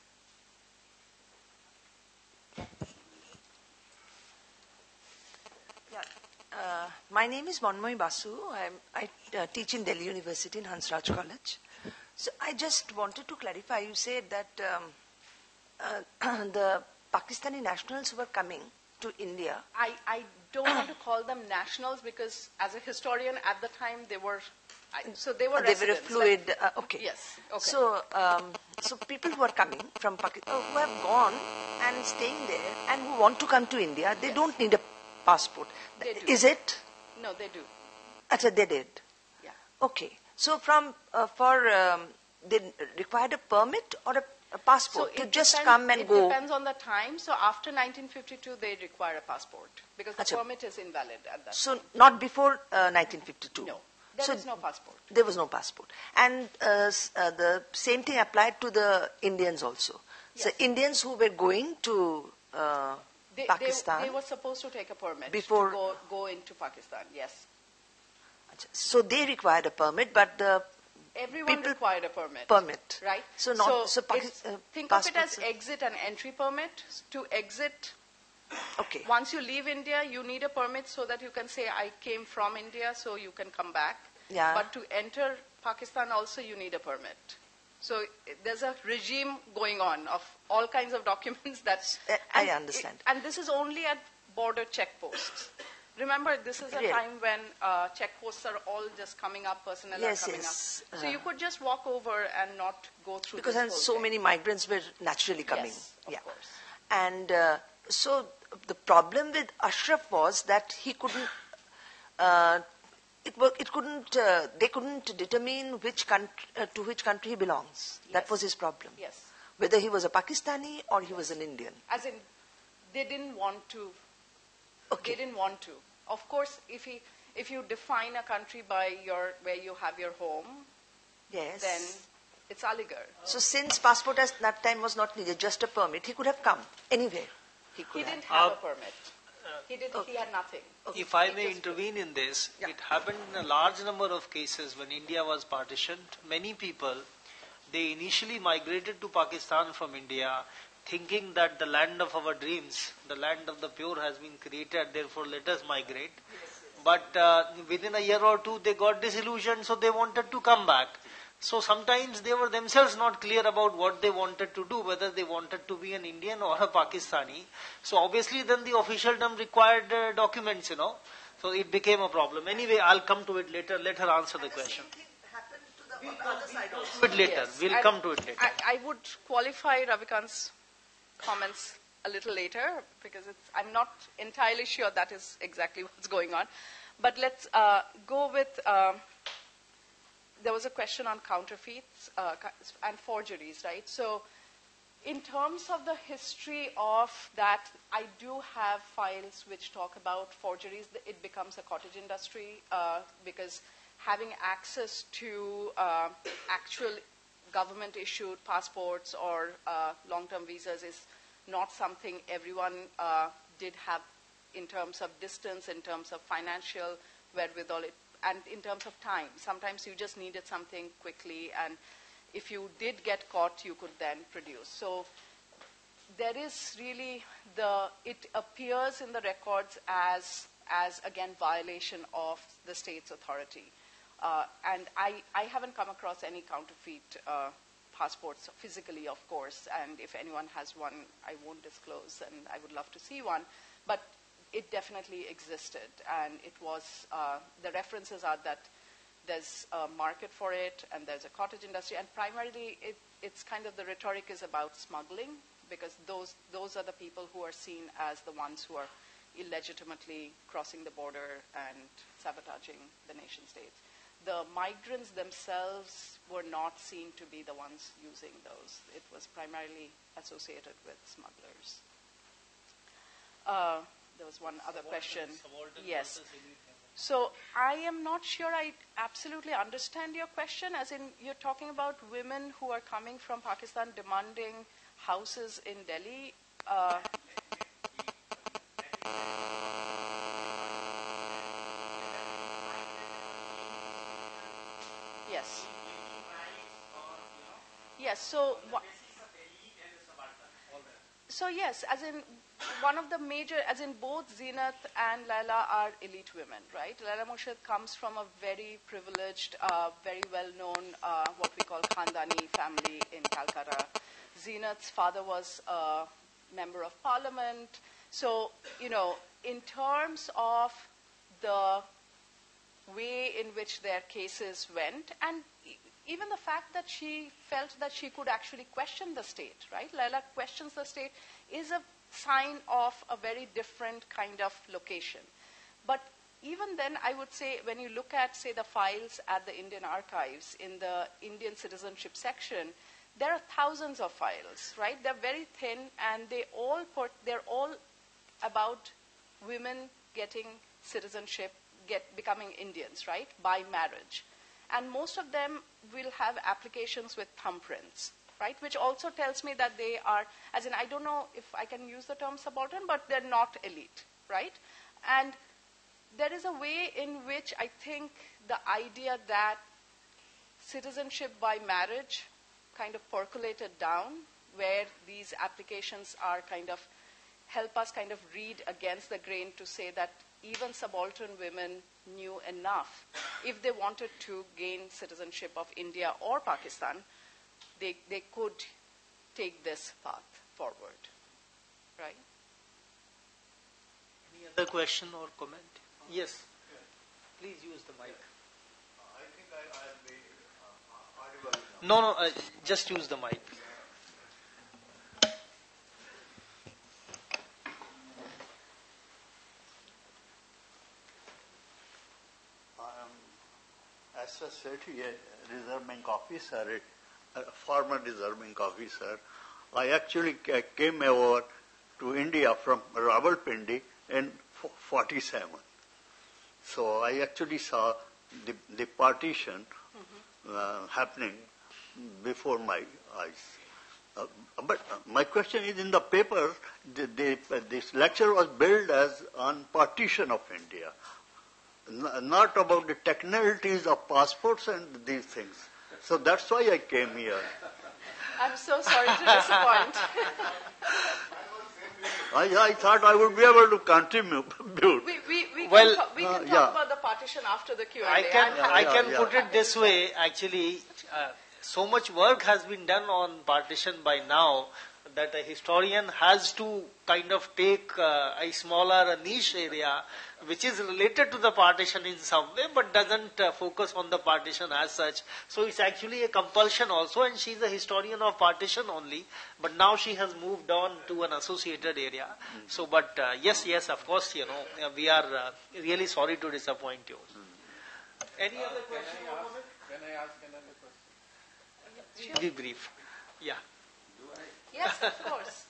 Yeah. Uh, my name is Monmoy Basu. I'm, I uh, teach in Delhi University in Hansraj College. So I just wanted to clarify. You said that um, the Pakistani nationals who were coming to India. I, I don't want to call them nationals because, as a historian at the time, they were I, so they were they were a fluid. like- uh, okay. Yes. Okay. So, um, so people who are coming from Pakistan, who have gone and staying there, and who want to come to India, they don't need a passport. They do. Is it? no, they do. Achha, they did. Yeah. Okay. So from uh, for um, they required a permit or a, a passport to it just depends- come and it go. depends on the time. So after 1952, they require a passport because the Acha. permit is invalid at that. So not before uh, 1952. No, there so is no passport. There was no passport, and uh, uh, the same thing applied to the Indians also. So Indians who were going to uh, They, they, Pakistan. they were supposed to take a permit Before- to go, go into Pakistan. Yes. So they required a permit, but the Everyone People- required a permit. permit. Right? So not- so it's- uh, think of it as exit and entry permit. To exit, Okay. once you leave India, you need a permit so that you can say, I came from India, so you can come back. Yeah. But to enter Pakistan also, you need a permit. So there's a regime going on of all kinds of documents that. Uh, I understand. it- and this is only at border checkposts. Remember, this is a Really? time when uh, checkposts are all just coming up, personnel Yes, are coming yes. up. So you Uh. could just walk over and not go through Because then so thing. many migrants were naturally coming. Yes, of yeah. course. And uh, so the problem with Ashraf was that he couldn't. Uh, it, it couldn't. Uh, they couldn't determine which country, uh, to which country he belongs. That was his problem. Yes. Whether he was a Pakistani or he was an Indian. As in, they didn't want to. Okay. They didn't want to. Of course, if he, if you define a country by your where you have your home, Yes. then it's Aligarh. so since passport at that time was not needed, just a permit, he could have come anywhere. He could He didn't have Uh, a permit. He didn't. He had nothing. If I It may was- intervene in this, Yeah. it happened in a large number of cases when India was partitioned. Many people, they initially migrated to Pakistan from India thinking that the land of our dreams, the land of the pure has been created, therefore let us migrate. But uh, within a year or two, they got disillusioned, so they wanted to come back. So sometimes they were themselves not clear about what they wanted to do, whether they wanted to be an Indian or a Pakistani. So obviously, then the official term required uh, documents, you know. So it became a problem. Anyway, I'll come to it later. Let her answer the question. To it later. We'll come to it later. I, I would qualify Ravikant's comments a little later because I'm not entirely sure that is exactly what's going on. But let's uh, go with. um there was a question on counterfeits uh, and forgeries, right? So, in terms of the history of that, I do have files which talk about forgeries. It becomes a cottage industry uh, because having access to uh, actual government issued passports or uh, long term visas is not something everyone uh, did have in terms of distance, in terms of financial wherewithal, it, and in terms of time. Sometimes you just needed something quickly, and if you did get caught, you could then produce. So there is really the it appears in the records as as again violation of the state's authority, and I I haven't come across any counterfeit. Uh, passports physically of course and if anyone has one i won't disclose and i would love to see one but it definitely existed and it was uh, the references are that there's a market for it and there's a cottage industry and primarily it, it's kind of the rhetoric is about smuggling because those those are the people who are seen as the ones who are illegitimately crossing the border and sabotaging the nation states the migrants themselves were not seen to be the ones using those it was primarily associated with smugglers uh, there was one other question yes so I am not sure I absolutely understand your question, as in you're talking about women who are coming from Pakistan demanding houses in Delhi. Uh, yes. Yes, so wha- so yes, as in one of the major, as in both Zeenat and Laila are elite women, right? Laila Murshid comes from a very privileged, uh, very well-known, uh, what we call Khandani family in Calcutta. Zeenat's father was a member of parliament. So, you know, in terms of the way in which their cases went, and even the fact that she felt that she could actually question the state, right? Laila questions the state is a sign of a very different kind of location. But even then, I would say when you look at, say, the files at the Indian archives in the Indian citizenship section, there are thousands of files, right? They're very thin, and they all put, they're all about women getting citizenship, get becoming Indians, right, by marriage. And most of them will have applications with thumbprints, right, which also tells me that they are, as in, I don't know if I can use the term subaltern, but they're not elite, right? And there is a way in which I think the idea that citizenship by marriage kind of percolated down, where these applications are kind of help us kind of read against the grain to say that even subaltern women knew enough. If they wanted to gain citizenship of India or Pakistan, they, they could take this path forward. Right? Any other question or comment? Yes. Please use the mic. I think I, I am being uh, audible now. No, no, uh, just use the mic. Asra Sethi, a Reserve Bank officer, a former Reserve Bank officer. I actually came over to India from Rawalpindi in 47. So I actually saw the, the partition uh, happening before my eyes. Uh, but uh, my question is in the paper, the, the, this lecture was billed as on partition of India, not about the technicalities of passports and these things. So that's why I came here. I'm so sorry to disappoint. I, I thought I would be able to contribute. we we, we Well, can, talk, we can uh, talk yeah. about the partition after the Q&A. I can, I'm I can yeah. put it this way. Actually, uh, so much work has been done on partition by now that a historian has to kind of take uh, a smaller niche area which is related to the partition in some way but doesn't uh, focus on the partition as such. So it's actually a compulsion also and she's a historian of partition only but now she has moved on to an associated area. So but uh, yes, yes, of course, you know, uh, we are uh, really sorry to disappoint you. Any other question or comment? Can I ask another question? Be brief. Yeah. Yes, of course.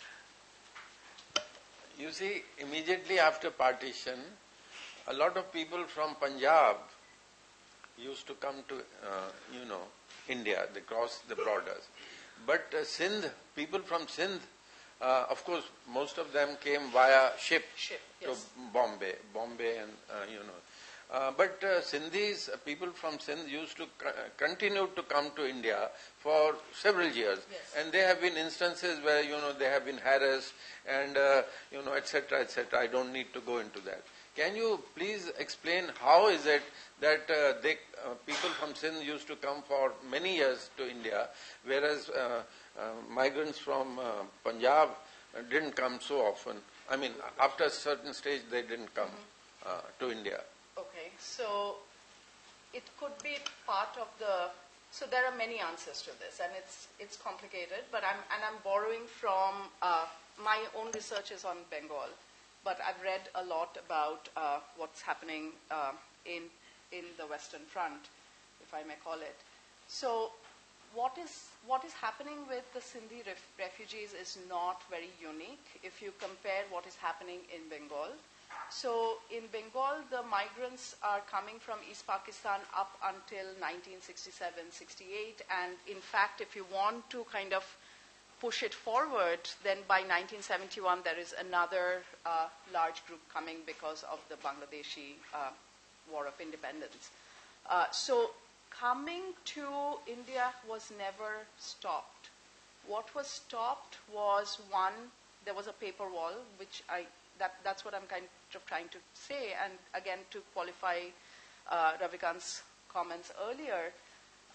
You see, immediately after partition, a lot of people from Punjab used to come to, uh, you know, India. They crossed the borders. But uh, Sindh, people from Sindh, uh, of course, most of them came via ship, Ship, to yes. Bombay, Bombay, and uh, you know. Uh, but uh, Sindhis, uh, people from Sindh used to co- continue to come to India for several years, Yes. and there have been instances where you know they have been harassed and uh, you know etc. etc. I don't need to go into that. Can you please explain how is it that uh, they uh, people from Sindh used to come for many years to India, whereas uh, uh, migrants from uh, Punjab didn't come so often? I mean, after a certain stage, they didn't come uh, to India. So it could be part of the. So there are many answers to this, and it's it's complicated. But I'm and I'm borrowing from uh, my own research is on Bengal, but I've read a lot about uh, what's happening uh, in in the Western Front, if I may call it. So what is what is happening with the Sindhi ref- refugees is not very unique if you compare what is happening in Bengal. So in Bengal, the migrants are coming from East Pakistan up until 1967, 68, and in fact, if you want to kind of push it forward, then by 1971 there is another uh, large group coming because of the Bangladeshi uh, War of Independence. Uh, so coming to India was never stopped. What was stopped was one, there was a paper wall, which I, that, that's what I'm kind of trying to say. And again, to qualify uh, Ravikant's comments earlier,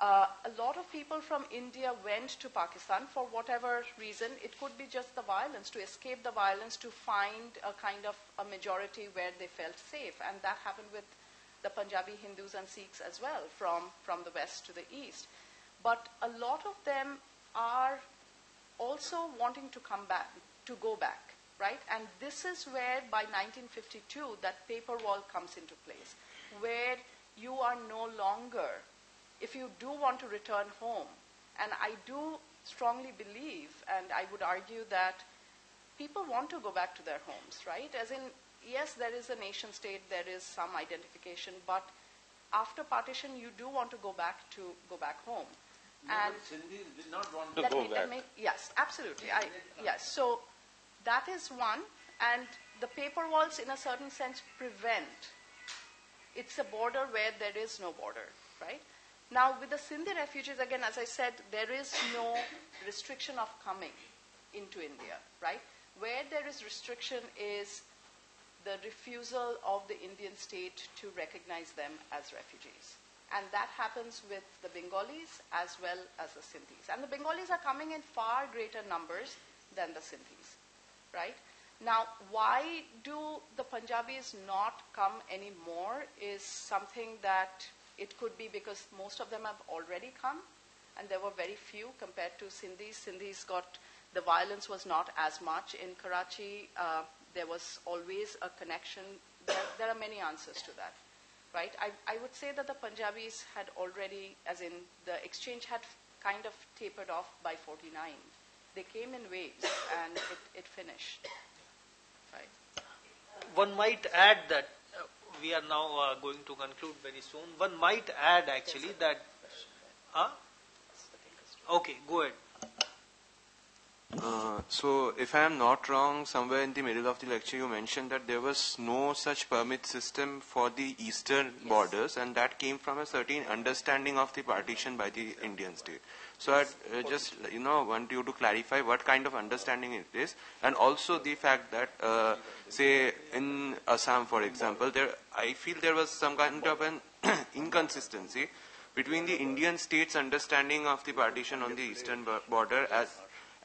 uh, a lot of people from India went to Pakistan for whatever reason. It could be just the violence, to escape the violence, to find a kind of a majority where they felt safe. And that happened with the Punjabi Hindus and Sikhs as well, from, from the west to the east. But a lot of them are also wanting to come back, to go back, right? And this is where, by 1952, that paper wall comes into place, where you are no longer, if you do want to return home, and I do strongly believe, and I would argue that people want to go back to their homes, right? As in, yes, there is a nation state, there is some identification, but after partition, you do want to go back to go back home. No, and Sindhis did not want to let go me, back. me, yes, absolutely. I, yes, so that is one, and the paper walls, in a certain sense, prevent it's a border where there is no border, right? Now, with the Sindhi refugees, again, as I said, there is no restriction of coming into India, right? Where there is restriction is the refusal of the Indian state to recognize them as refugees. And that happens with the Bengalis as well as the Sindhis. And the Bengalis are coming in far greater numbers than the Sindhis, right? Now, why do the Punjabis not come anymore is something that it could be because most of them have already come, and there were very few compared to Sindhis. Sindhis got the violence was not as much in Karachi. Uh, there was always a connection. There, there are many answers to that right? I, I would say that the Punjabis had already, as in the exchange had kind of tapered off by 49. They came in waves and it, it finished, right? One might add that uh, we are now uh, going to conclude very soon. One might add actually that. Huh? Okay, go ahead. Uh, so, if I am not wrong, somewhere in the middle of the lecture you mentioned that there was no such permit system for the eastern yes. borders, and that came from a certain understanding of the partition by the Indian state. So, I uh, just you know want you to clarify what kind of understanding it is, and also the fact that, uh, say, in Assam, for example, there I feel there was some kind of an inconsistency between the Indian state's understanding of the partition on the eastern border as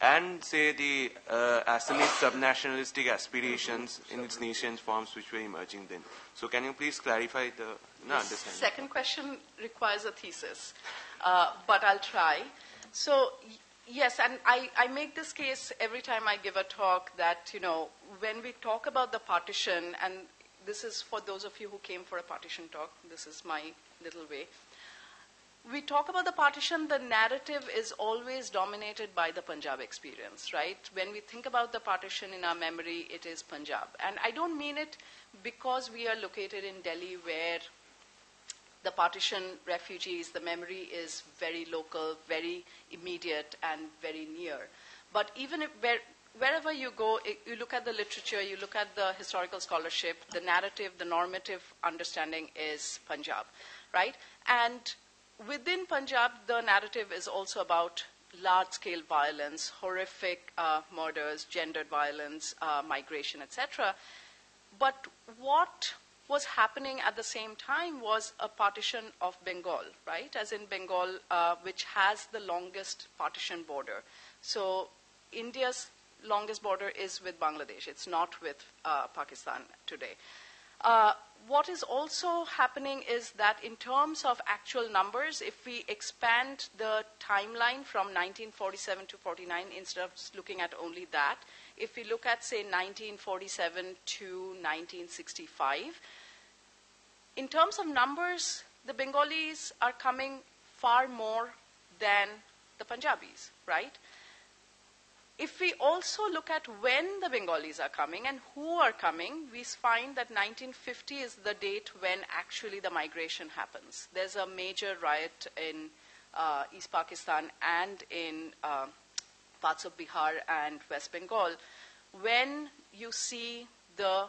and say the uh, Assamese subnationalistic aspirations in its nation's forms which were emerging then. So can you please clarify the no? Second question requires a thesis, uh, but I'll try. So yes, and I, I make this case every time I give a talk that, you know, when we talk about the partition, and this is for those of you who came for a partition talk, this is my little way we talk about the partition, the narrative is always dominated by the Punjab experience, right? When we think about the partition in our memory, it is Punjab. And I don't mean it because we are located in Delhi where the partition refugees, the memory is very local, very immediate, and very near. But even if, where, wherever you go, you look at the literature, you look at the historical scholarship, the narrative, the normative understanding is Punjab, right? And within Punjab, the narrative is also about large scale violence, horrific uh, murders, gendered violence, uh, migration, etc. But what was happening at the same time was a partition of Bengal, right? As in Bengal, uh, which has the longest partition border. So India's longest border is with Bangladesh, it's not with uh, Pakistan today. Uh, what is also happening is that in terms of actual numbers, if we expand the timeline from 1947 to 49 instead of looking at only that, if we look at, say, 1947 to 1965, in terms of numbers, the Bengalis are coming far more than the Punjabis, right? If we also look at when the Bengalis are coming and who are coming, we find that 1950 is the date when actually the migration happens. There's a major riot in uh, East Pakistan and in uh, parts of Bihar and West Bengal when you see the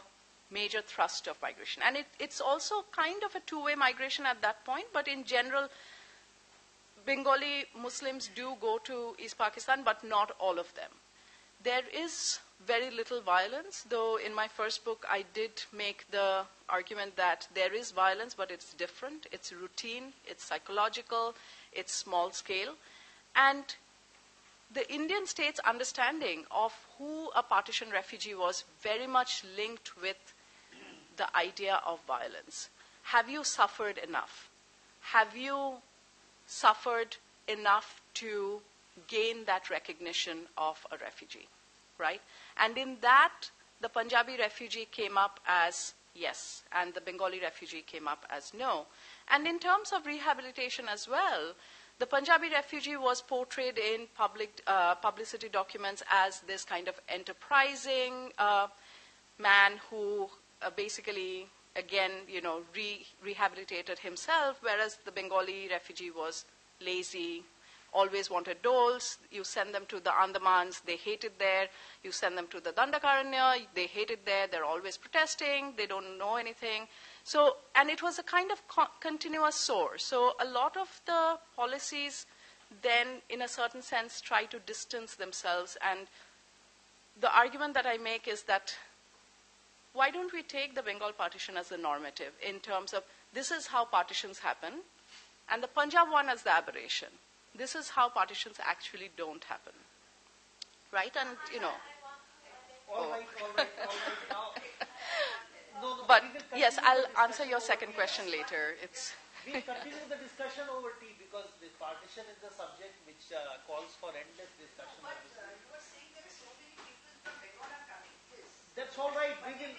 major thrust of migration. And it, it's also kind of a two way migration at that point, but in general, Bengali Muslims do go to East Pakistan, but not all of them. There is very little violence, though in my first book I did make the argument that there is violence, but it's different. It's routine, it's psychological, it's small scale. And the Indian state's understanding of who a partition refugee was very much linked with the idea of violence. Have you suffered enough? Have you suffered enough to gain that recognition of a refugee, right? And in that, the Punjabi refugee came up as yes, and the Bengali refugee came up as no. And in terms of rehabilitation as well, the Punjabi refugee was portrayed in public uh, publicity documents as this kind of enterprising uh, man who uh, basically, again, you know, re- rehabilitated himself, whereas the Bengali refugee was lazy, always wanted doles. You send them to the Andamans, they hate it there. You send them to the Dandakaranya, they hate it there. They're always protesting, they don't know anything. So, and it was a kind of co- continuous sore. So, a lot of the policies then, in a certain sense, try to distance themselves. And the argument that I make is that why don't we take the Bengal partition as the normative in terms of this is how partitions happen, and the Punjab one as the aberration? This is how partitions actually don't happen. Right? And, you know. All right, all right, all right. No, no, But yes, I'll answer your over second tea. question later. It's We'll continue the discussion over tea because the partition is the subject which uh, calls for endless discussion. That's all right. We will.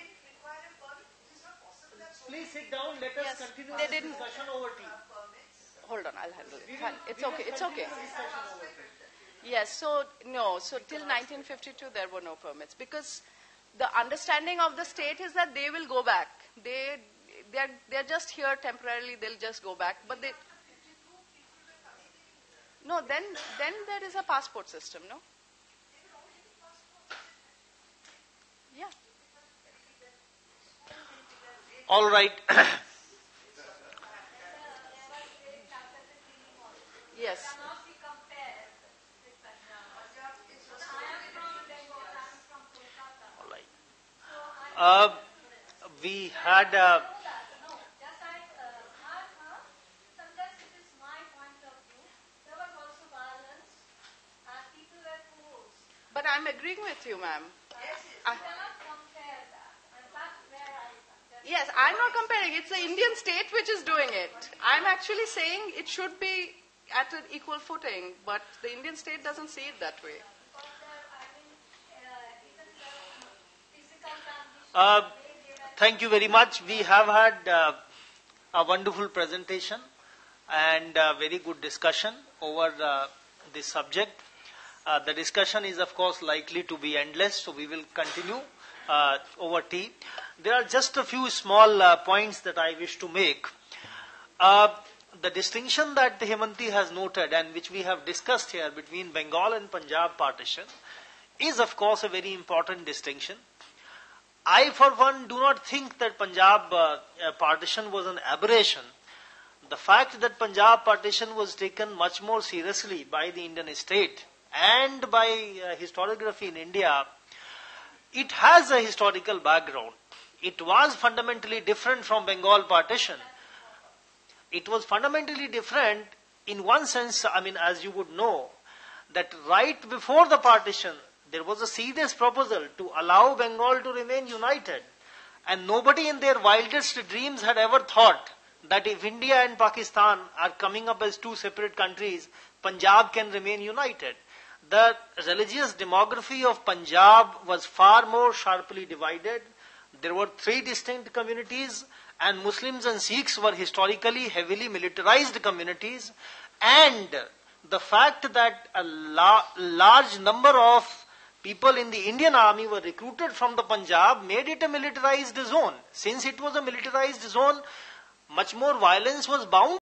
Please sit down. Let us Yes, continue they didn't- discussion over tea. hold on, I'll handle it. will, It's okay. It's okay. the discussion over tea. Yes, so no, so till 1952 there were no permits because the understanding of the state is that they will go back. They they're they're just here temporarily. They'll just go back, but they. No, then then there is a passport system, no? All right. Yes. all right. Uh, we had. Uh, But I'm agreeing with you, ma'am. I- Yes, I'm not comparing. It's the Indian state which is doing it. I'm actually saying it should be at an equal footing, but the Indian state doesn't see it that way. Uh, thank you very much. We have had uh, a wonderful presentation and a very good discussion over uh, this subject. Uh, the discussion is, of course, likely to be endless, so we will continue uh, over tea. There are just a few small uh, points that I wish to make. Uh, the distinction that the Haimanti has noted and which we have discussed here between Bengal and Punjab partition is, of course, a very important distinction. I, for one, do not think that Punjab uh, uh, partition was an aberration. The fact that Punjab partition was taken much more seriously by the Indian state and by uh, historiography in India, it has a historical background. It was fundamentally different from Bengal partition. It was fundamentally different in one sense, I mean, as you would know, that right before the partition, there was a serious proposal to allow Bengal to remain united. And nobody in their wildest dreams had ever thought that if India and Pakistan are coming up as two separate countries, Punjab can remain united. The religious demography of Punjab was far more sharply divided. There were three distinct communities, and Muslims and Sikhs were historically heavily militarized communities. And the fact that a la- large number of people in the Indian army were recruited from the Punjab made it a militarized zone. Since it was a militarized zone, much more violence was bound